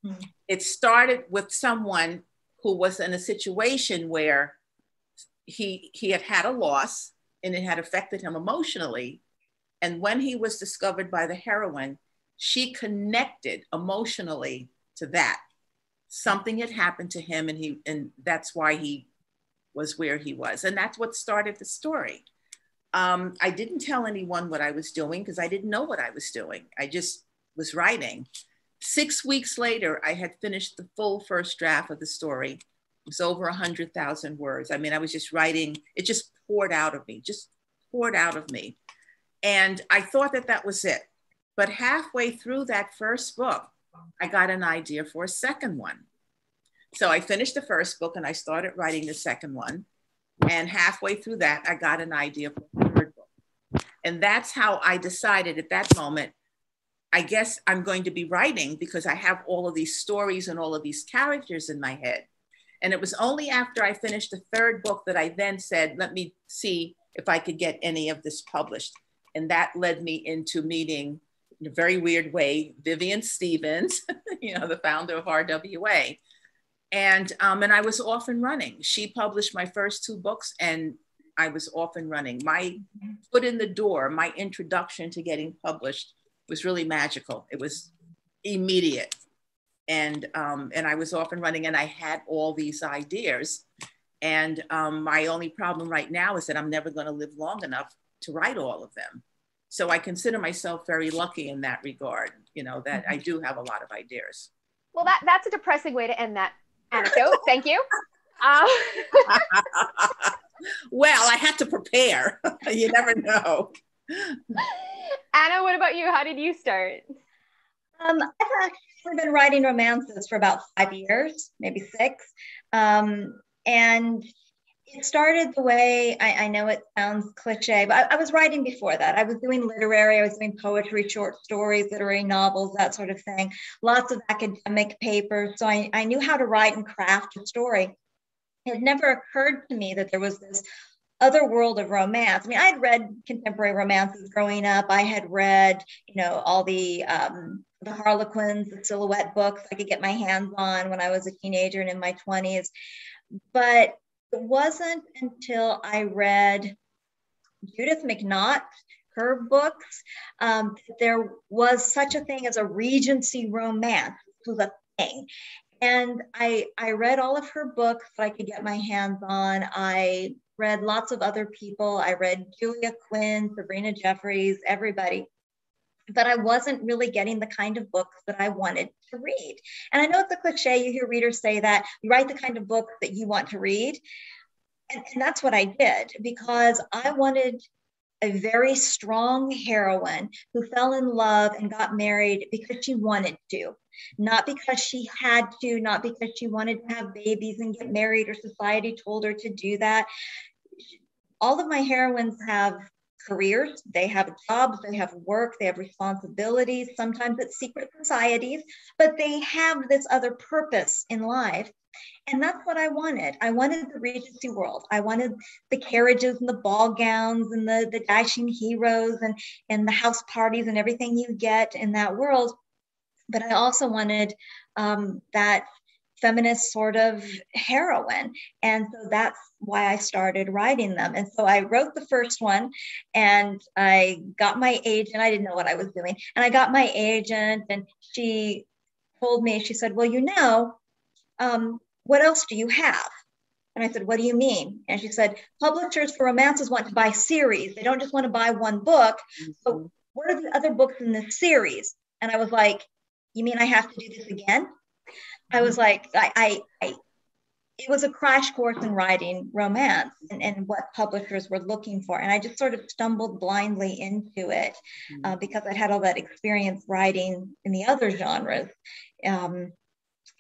mm. it started with someone who was in a situation where he he had had a loss and it had affected him emotionally. And when he was discovered by the heroine, she connected emotionally to that. Something had happened to him, and he and that's why he was where he was. And that's what started the story. Um, I didn't tell anyone what I was doing because I didn't know what I was doing. I just was writing. Six weeks later, I had finished the full first draft of the story. It was over a hundred thousand words. I mean, I was just writing. It just poured out of me, just poured out of me. And I thought that that was it. But halfway through that first book, I got an idea for a second one. So I finished the first book and I started writing the second one. And halfway through that, I got an idea for the third book. And that's how I decided at that moment, I guess I'm going to be writing because I have all of these stories and all of these characters in my head. And it was only after I finished the third book that I then said, let me see if I could get any of this published. And that led me into meeting in a very weird way, Vivian Stephens, you know, the founder of RWA. And, um, and I was off and running. She published my first two books and I was off and running. My foot in the door, my introduction to getting published was really magical. It was immediate and um, and I was off and running, and I had all these ideas. And um, my only problem right now is that I'm never going to live long enough to write all of them. So I consider myself very lucky in that regard. You know that I do have a lot of ideas. Well, that that's a depressing way to end that anecdote. Thank you. Uh- well, I had to prepare. you never know. Anna, what about you? How did you start? Um, I've actually been writing romances for about five years, maybe six. Um, and it started the way I, I, know it sounds cliche, but I, I, was writing before that. I was doing literary, I was doing poetry, short stories, literary novels, that sort of thing, lots of academic papers. So I, I knew how to write and craft a story. It never occurred to me that there was this other world of romance. I mean, I had read contemporary romances growing up. I had read, you know, all the um, the Harlequins, the silhouette books I could get my hands on when I was a teenager and in my 20s. But it wasn't until I read Judith McNaught, her books, um, there was such a thing as a Regency romance. It was a thing. And I, I read all of her books that I could get my hands on. I read lots of other people. I read Julia Quinn, Sabrina Jeffries, everybody but I wasn't really getting the kind of books that I wanted to read. And I know it's a cliche, you hear readers say that you write the kind of book that you want to read. And, and that's what I did because I wanted a very strong heroine who fell in love and got married because she wanted to, not because she had to, not because she wanted to have babies and get married or society told her to do that. All of my heroines have careers, they have jobs, they have work, they have responsibilities. Sometimes it's secret societies, but they have this other purpose in life. And that's what I wanted. I wanted the Regency world. I wanted the carriages and the ball gowns and the, the dashing heroes and, and the house parties and everything you get in that world. But I also wanted um, that feminist sort of heroine. And so that's why I started writing them. And so I wrote the first one and I got my agent. I didn't know what I was doing. And I got my agent and she told me, she said, Well, you know, um, what else do you have? And I said, What do you mean? And she said, Publishers for romances want to buy series. They don't just want to buy one book. So, mm-hmm. what are the other books in this series? And I was like, You mean I have to do this again? I was like, I, I, I it was a crash course in writing romance and, and what publishers were looking for. And I just sort of stumbled blindly into it mm-hmm. uh, because I'd had all that experience writing in the other genres. Um,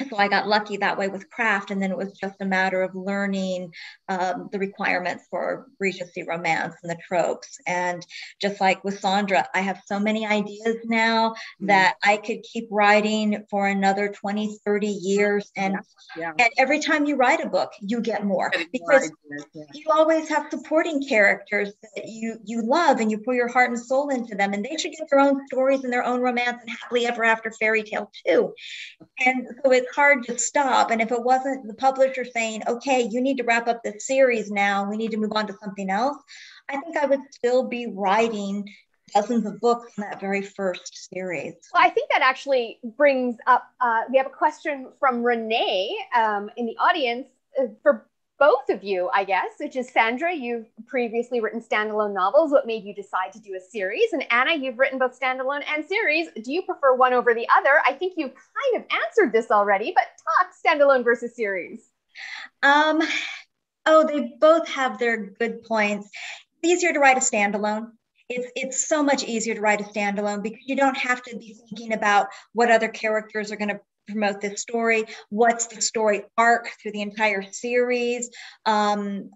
so I got lucky that way with craft, and then it was just a matter of learning um, the requirements for Regency romance and the tropes. And just like with Sandra, I have so many ideas now mm-hmm. that I could keep writing for another 20, 30 years. And, yeah. and every time you write a book, you get more because yeah. you always have supporting characters that you you love and you pour your heart and soul into them, and they should get their own stories and their own romance and happily ever after fairy tale too. And so it's hard to stop. And if it wasn't the publisher saying, okay, you need to wrap up this series now, we need to move on to something else, I think I would still be writing dozens of books in that very first series. Well, I think that actually brings up, uh, we have a question from Renee um, in the audience uh, for both of you, I guess, which is Sandra, you've previously written standalone novels. What made you decide to do a series? And Anna, you've written both standalone and series. Do you prefer one over the other? I think you've kind of answered this already, but talk standalone versus series. Um, oh, they both have their good points. It's easier to write a standalone. It's, it's so much easier to write a standalone because you don't have to be thinking about what other characters are going to promote this story? What's the story arc through the entire series? Um,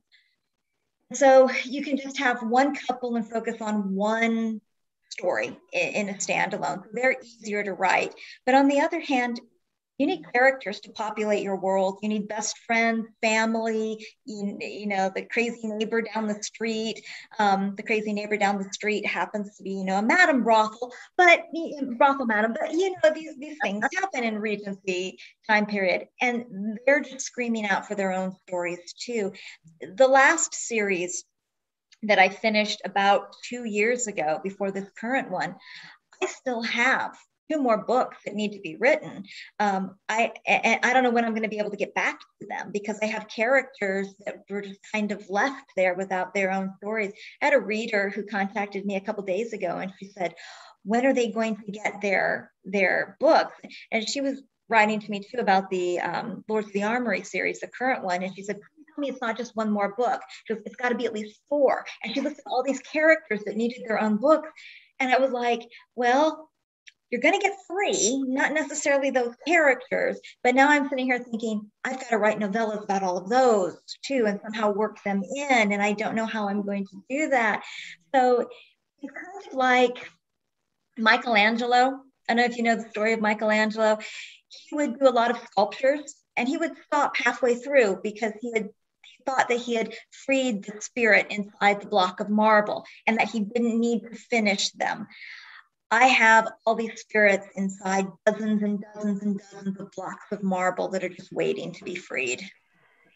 so you can just have one couple and focus on one story in, in a standalone. They're easier to write. But on the other hand, you need characters to populate your world. You need best friends, family, you, you know, the crazy neighbor down the street. Um, the crazy neighbor down the street happens to be, you know, a Madam Brothel, but brothel Madam, but you know, these, these things happen in Regency time period. And they're just screaming out for their own stories too. The last series that I finished about two years ago before this current one, I still have two more books that need to be written. Um, I I don't know when I'm going to be able to get back to them because I have characters that were just kind of left there without their own stories. I had a reader who contacted me a couple days ago, and she said, "When are they going to get their their books?" And she was writing to me too about the um, Lords of the Armory series, the current one, and she said. Tell me it's not just one more book. It's got to be at least four. And she at all these characters that needed their own books. And I was like, well, you're going to get three, not necessarily those characters. But now I'm sitting here thinking, I've got to write novellas about all of those too and somehow work them in. And I don't know how I'm going to do that. So it's kind of like Michelangelo. I don't know if you know the story of Michelangelo. He would do a lot of sculptures and he would stop halfway through because he had thought that he had freed the spirit inside the block of marble and that he didn't need to finish them. I have all these spirits inside dozens and dozens and dozens of blocks of marble that are just waiting to be freed.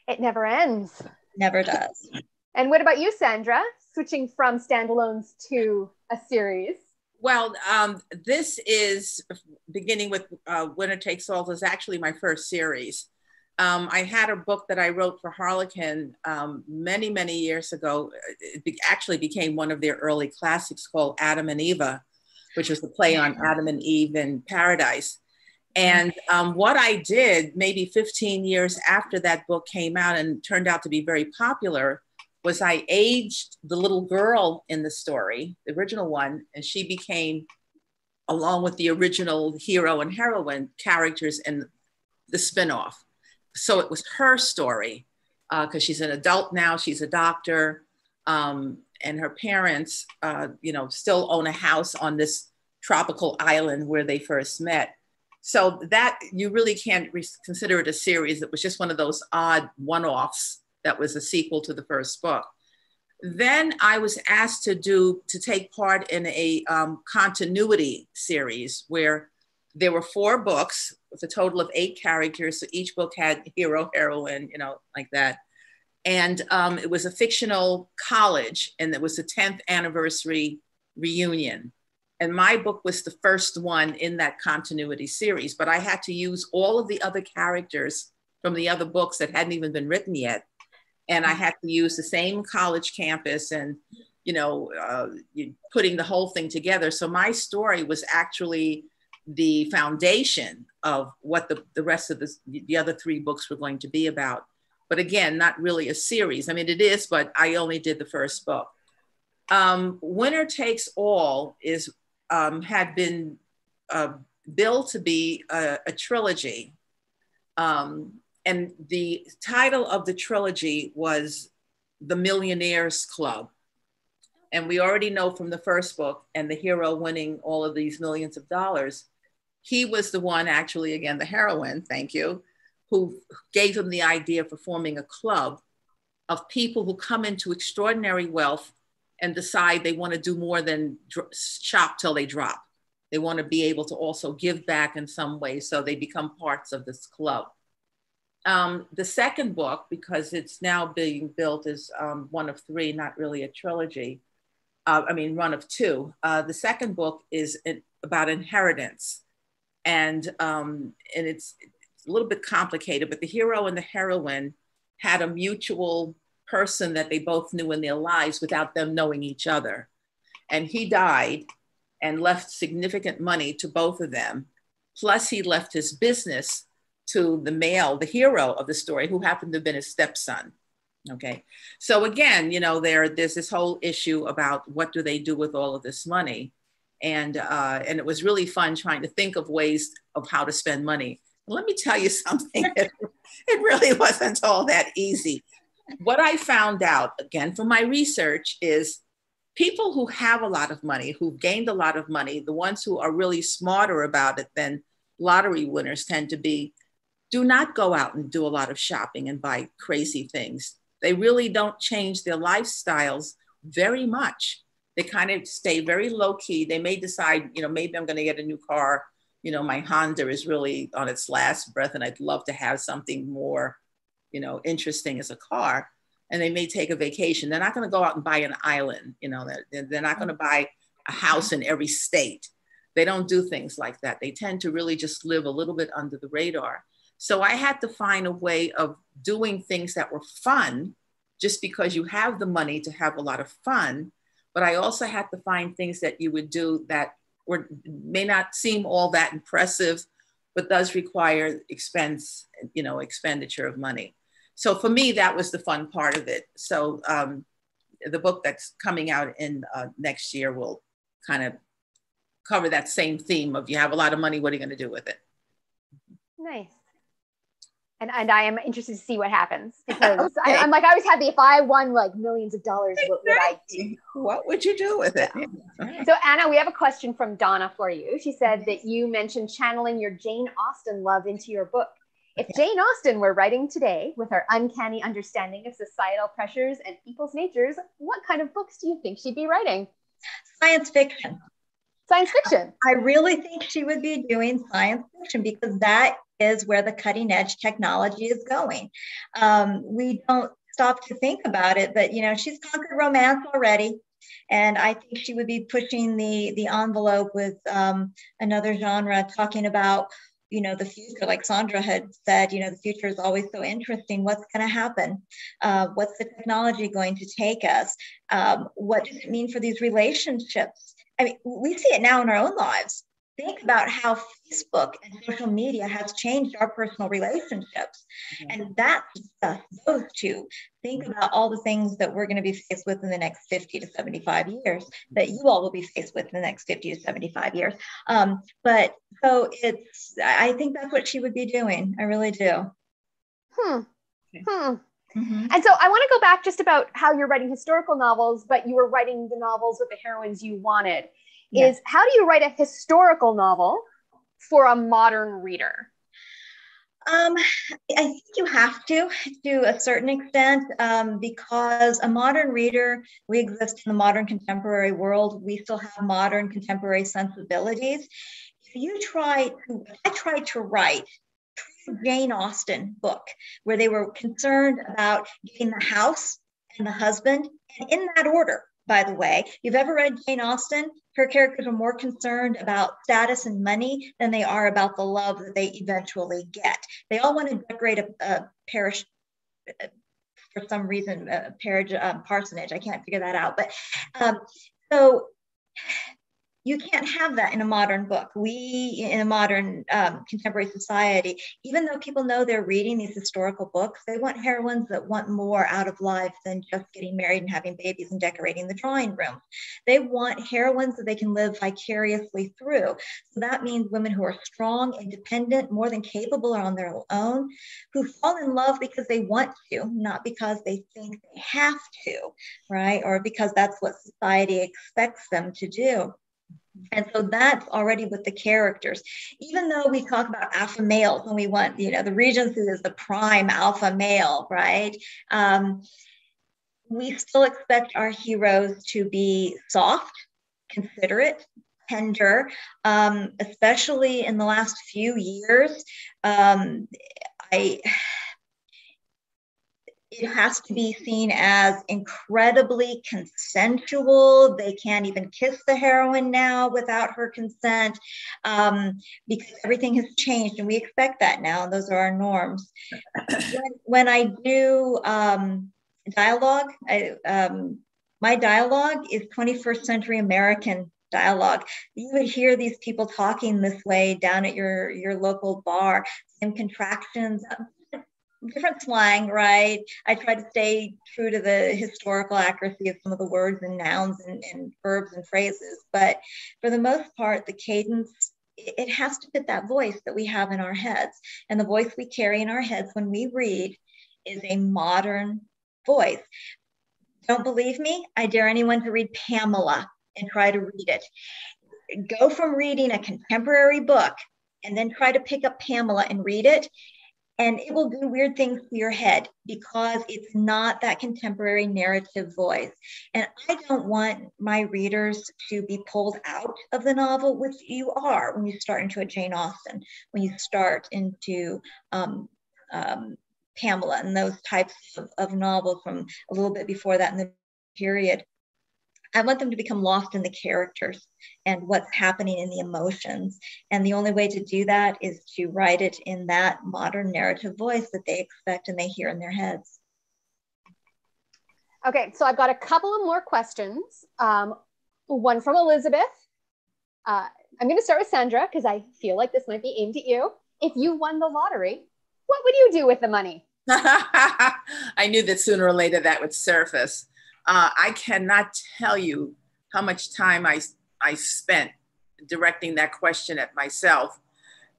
It never ends. Never does. And what about you, Sandra? Switching from standalones to a series. Well, um, this is beginning with uh, Winner Takes All is actually my first series. Um, I had a book that I wrote for Harlequin um, many, many years ago. It be- actually became one of their early classics called Adam and Eva which was the play on Adam and Eve in Paradise. And um, what I did maybe 15 years after that book came out and turned out to be very popular was I aged the little girl in the story, the original one, and she became, along with the original hero and heroine characters in the spinoff. So it was her story because uh, she's an adult now, she's a doctor. Um, and her parents, uh, you know, still own a house on this tropical island where they first met. So that you really can't consider it a series. It was just one of those odd one-offs that was a sequel to the first book. Then I was asked to do to take part in a um, continuity series where there were four books with a total of eight characters. So each book had hero, heroine, you know, like that and um, it was a fictional college, and it was the 10th anniversary reunion. And my book was the first one in that continuity series, but I had to use all of the other characters from the other books that hadn't even been written yet. And I had to use the same college campus and, you know, uh, putting the whole thing together. So my story was actually the foundation of what the, the rest of the, the other three books were going to be about. but again, not really a series. I mean, it is, but I only did the first book. Um, Winner Takes All is um, had been uh, billed to be a, a trilogy. Um, and the title of the trilogy was The Millionaires Club. And we already know from the first book and the hero winning all of these millions of dollars, he was the one, actually, again, the heroine, thank you, who gave him the idea for forming a club of people who come into extraordinary wealth and decide they want to do more than shop till they drop. They want to be able to also give back in some way, so they become parts of this club. Um, the second book, because it's now being built as um, one of three, not really a trilogy, uh, I mean, one of two. Uh, the second book is about inheritance. And, um, and it's, it's a little bit complicated, but the hero and the heroine had a mutual person that they both knew in their lives without them knowing each other. And he died and left significant money to both of them. Plus, he left his business to the male, the hero of the story, who happened to have been his stepson. Okay. So again, you know, there there's this whole issue about what do they do with all of this money. And uh, and it was really fun trying to think of ways of how to spend money. Let me tell you something. it, it really wasn't all that easy. What I found out, again, from my research, is people who have a lot of money, who've gained a lot of money, the ones who are really smarter about it than lottery winners tend to be, do not go out and do a lot of shopping and buy crazy things. They really don't change their lifestyles very much. They kind of stay very low key. They may decide, you know, maybe I'm going to get a new car. You know, my Honda is really on its last breath, and I'd love to have something more, you know, interesting as a car. And they may take a vacation. They're not going to go out and buy an island. You know, they're, they're not going to buy a house in every state. They don't do things like that. They tend to really just live a little bit under the radar. So I had to find a way of doing things that were fun just because you have the money to have a lot of fun. But I also had to find things that you would do that were, may not seem all that impressive, but does require expense, you know, expenditure of money. So for me, that was the fun part of it. So um, the book that's coming out in uh, next year will kind of cover that same theme of you have a lot of money, what are you going to do with it? Nice and and I am interested to see what happens because okay. I, am like I always had the if I won like millions of dollars, what would I do? What would you do with it? Yeah. So Anna, we have a question from Donna for you. She said that you mentioned channeling your Jane Austen love into your book. If Jane Austen were writing today with her uncanny understanding of societal pressures and people's natures, what kind of books do you think she'd be writing? Science fiction. Science fiction. I really think she would be doing science fiction because that is where the cutting edge technology is going. Um, we don't stop to think about it, but you know, she's conquered romance already. And I think she would be pushing the the envelope with um, another genre, talking about you know the future like sandra had said you know the future is always so interesting. What's going to happen? Uh, what's the technology going to take us? Um, what does it mean for these relationships? I mean we see it now in our own lives think about how Facebook and social media has changed our personal relationships. Mm-hmm. And that's just those two. Think about all the things that we're going to be faced with in the next 50 to 75 years, that you all will be faced with in the next 50 to 75 years. Um, but so it's, I think that's what she would be doing. I really do. Hmm. Hmm. Mm-hmm. And so I want to go back just about how you're writing historical novels, but you were writing the novels with the heroines you wanted is how do you write a historical novel for a modern reader? Um, I think you have to, to a certain extent, um, because a modern reader, we exist in the modern contemporary world. We still have modern contemporary sensibilities. If you try to, I tried to write Jane Austen book where they were concerned about getting the house and the husband, and in that order by the way. You've ever read Jane Austen? Her characters are more concerned about status and money than they are about the love that they eventually get. They all want to decorate a, a parish for some reason, a parish um, parsonage. I can't figure that out. But um, so you can't have that in a modern book. We, in a modern um, contemporary society, even though people know they're reading these historical books, they want heroines that want more out of life than just getting married and having babies and decorating the drawing room. They want heroines that they can live vicariously through. So that means women who are strong, independent, more than capable are on their own, who fall in love because they want to, not because they think they have to, right? Or because that's what society expects them to do. And so that's already with the characters. Even though we talk about alpha males and we want, you know, the Regency is the prime alpha male, right? Um, we still expect our heroes to be soft, considerate, tender, um, especially in the last few years. Um, I it has to be seen as incredibly consensual. They can't even kiss the heroine now without her consent um, because everything has changed, and we expect that now. Those are our norms. when, when I do um, dialogue, I, um, my dialogue is 21st century American dialogue. You would hear these people talking this way down at your your local bar, same contractions, different slang, right? I try to stay true to the historical accuracy of some of the words and nouns and, and verbs and phrases. But for the most part, the cadence it has to fit that voice that we have in our heads. And the voice we carry in our heads when we read is a modern voice. Don't believe me? I dare anyone to read Pamela and try to read it. Go from reading a contemporary book and then try to pick up Pamela and read it and it will do weird things to your head because it's not that contemporary narrative voice. And I don't want my readers to be pulled out of the novel, which you are when you start into a Jane Austen, when you start into um, um, Pamela and those types of, of novels from a little bit before that in the period. I want them to become lost in the characters and what's happening in the emotions. And the only way to do that is to write it in that modern narrative voice that they expect and they hear in their heads. Okay, so I've got a couple of more questions. Um, one from Elizabeth. Uh, I'm going to start with Sandra because I feel like this might be aimed at you. If you won the lottery, what would you do with the money? I knew that sooner or later that would surface. Uh, I cannot tell you how much time I, I spent directing that question at myself.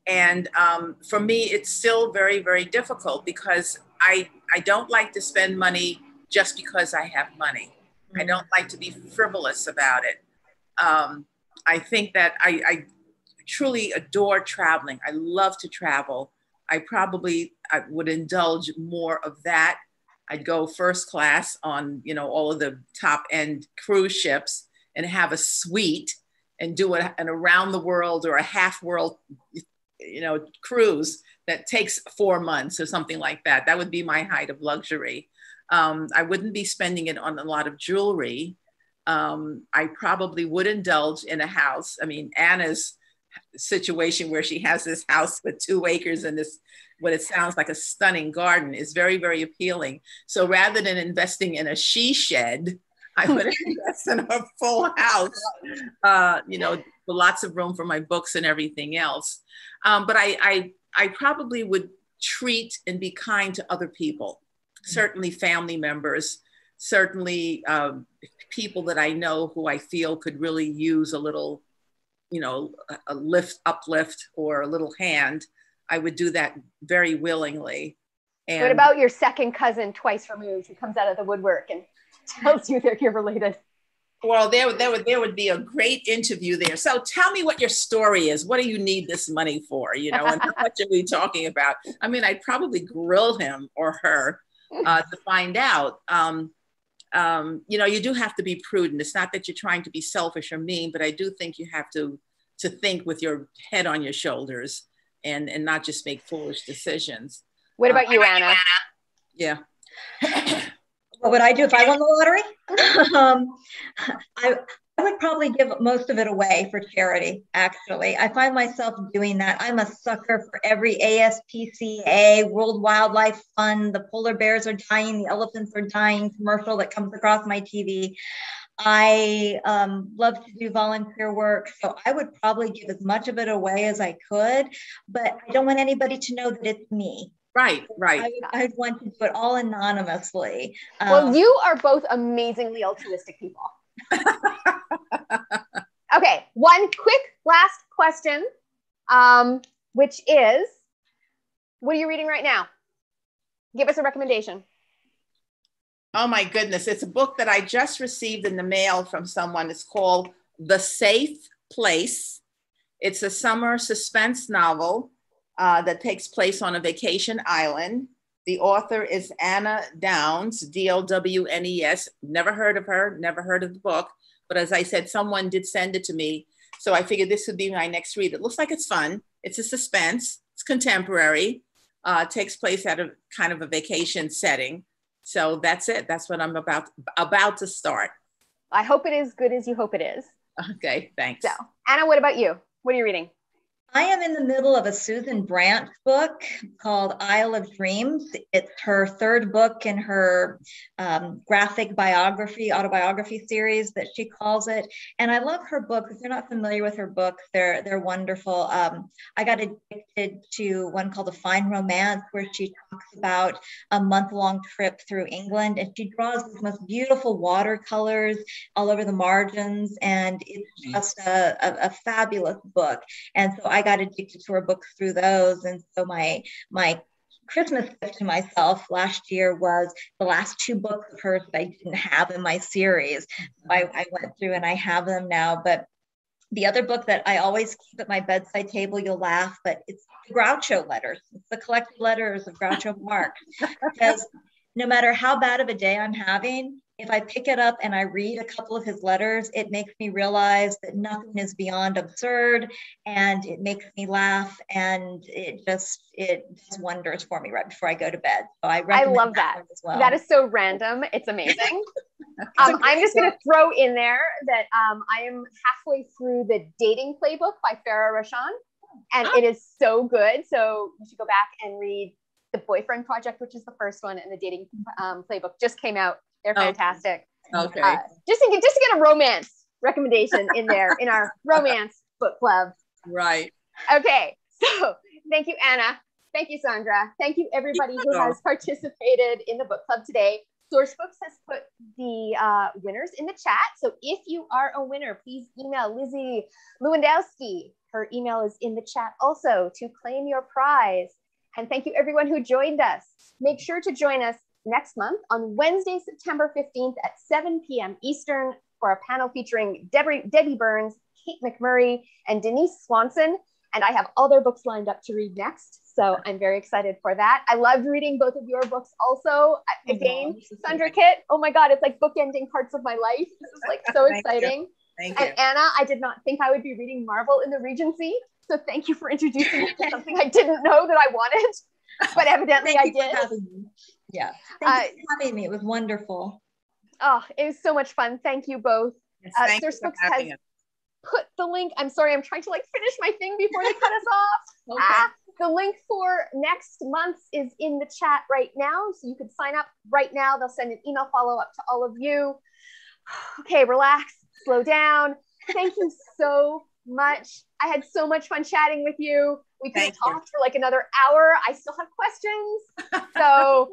And um, for me, it's still very, very difficult because I, I don't like to spend money just because I have money. I don't like to be frivolous about it. Um, I think that I, I truly adore traveling. I love to travel. I probably I would indulge more of that I'd go first class on, you know, all of the top end cruise ships and have a suite and do an around the world or a half world, you know, cruise that takes four months or something like that. That would be my height of luxury. Um, I wouldn't be spending it on a lot of jewelry. Um, I probably would indulge in a house. I mean, Anna's situation where she has this house with two acres and this what it sounds like a stunning garden is very, very appealing. So rather than investing in a she shed, I would invest in a full house, uh, you know, lots of room for my books and everything else. Um, but I, I, I probably would treat and be kind to other people, certainly family members, certainly um, people that I know who I feel could really use a little, you know, a lift, uplift, or a little hand. I would do that very willingly. And what about your second cousin twice removed who comes out of the woodwork and tells you that you're related? Well, there, there, would, there would be a great interview there. So tell me what your story is. What do you need this money for? You know, and how much are we talking about? I mean, I'd probably grill him or her uh, to find out. Um, um, you know, you do have to be prudent. It's not that you're trying to be selfish or mean, but I do think you have to to think with your head on your shoulders and and not just make foolish decisions. What about uh, you, Anna? Yeah. what would I do if I won the lottery? um, I, I would probably give most of it away for charity, actually. I find myself doing that. I'm a sucker for every ASPCA, World Wildlife Fund, the polar bears are dying, the elephants are dying commercial that comes across my TV. I um, love to do volunteer work, so I would probably give as much of it away as I could, but I don't want anybody to know that it's me. Right, right. I, would want to do it all anonymously. Um, well, you are both amazingly altruistic people. okay, one quick last question, um, which is what are you reading right now? Give us a recommendation. Oh my goodness. It's a book that I just received in the mail from someone. It's called The Safe Place. It's a summer suspense novel uh, that takes place on a vacation island. The author is Anna Downes, D O W N E S. Never heard of her, never heard of the book. But as I said, someone did send it to me. So I figured this would be my next read. It looks like it's fun. It's a suspense, it's contemporary, uh, takes place at a kind of a vacation setting. So that's it. That's what I'm about about to start. I hope it is good as you hope it is. Okay, thanks. So, Anna, what about you? What are you reading? I am in the middle of a Susan Branch book called Isle of Dreams. It's her third book in her um, graphic biography, autobiography series that she calls it. And I love her books. If you're not familiar with her books, they're they're wonderful. Um, I got addicted to one called A Fine Romance, where she talks about a month-long trip through England, and she draws these most beautiful watercolors all over the margins, and it's mm. just a, a, a fabulous book. And so I got addicted to her books through those. And so my my Christmas gift to myself last year was the last two books of hers that I didn't have in my series. So I, I went through and I have them now. But the other book that I always keep at my bedside table, you'll laugh, but it's the Groucho letters. It's the collected letters of Groucho Marx. because no matter how bad of a day I'm having, if I pick it up and I read a couple of his letters, it makes me realize that nothing is beyond absurd and it makes me laugh and it just it does wonders for me right before I go to bed. So I I love that. that as well. That is so random. It's amazing. um, I'm just going to throw in there that um, I am halfway through the dating playbook by Farrah Rochon, and oh. it is so good. So you should go back and read the boyfriend project which is the first one and the dating um, playbook just came out they're fantastic. Okay. Uh, just to get just to get a romance recommendation in there in our romance book club. Right. Okay. So thank you, Anna. Thank you, Sandra. Thank you, everybody who has participated in the book club today. Sourcebooks has put the uh, winners in the chat. So if you are a winner, please email Lizzie Lewandowski. Her email is in the chat also to claim your prize. And thank you, everyone who joined us. Make sure to join us next month on Wednesday, September 15th at 7 p.m. Eastern for a panel featuring Debbie, Debbie Burns, Kate McMurray, and Denise Swanson. And I have all their books lined up to read next. So I'm very excited for that. I loved reading both of your books also. Again, Sandra Kitt, oh my God, it's like bookending parts of my life. This is like so exciting. Thank you. and Anna, I did not think I would be reading Marvel in the Regency. So thank you for introducing me to something I didn't know that I wanted, but evidently I did. Yeah. Thank you for having me. It was wonderful. Oh, it was so much fun. Thank you both. Yes, uh, has us. put the link. I'm sorry, I'm trying to like finish my thing before they cut us off. Okay. Ah, the link for next month is in the chat right now. So you can sign up right now. They'll send an email follow up to all of you. Okay, relax, slow down. Thank you so much. I had so much fun chatting with you. We could have talked for like another hour. I still have questions. So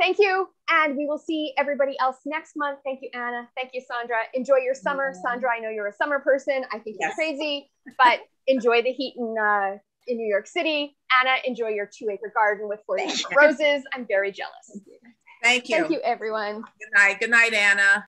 thank you. And we will see everybody else next month. Thank you, Anna. Thank you, Sandra. Enjoy your summer. Sandra, I know you're a summer person. I think yes. you're crazy, but enjoy the heat in, uh, in New York City. Anna, enjoy your two acre garden with 40 roses. I'm very jealous. Thank you. Thank you, everyone. Good night. Good night, Anna.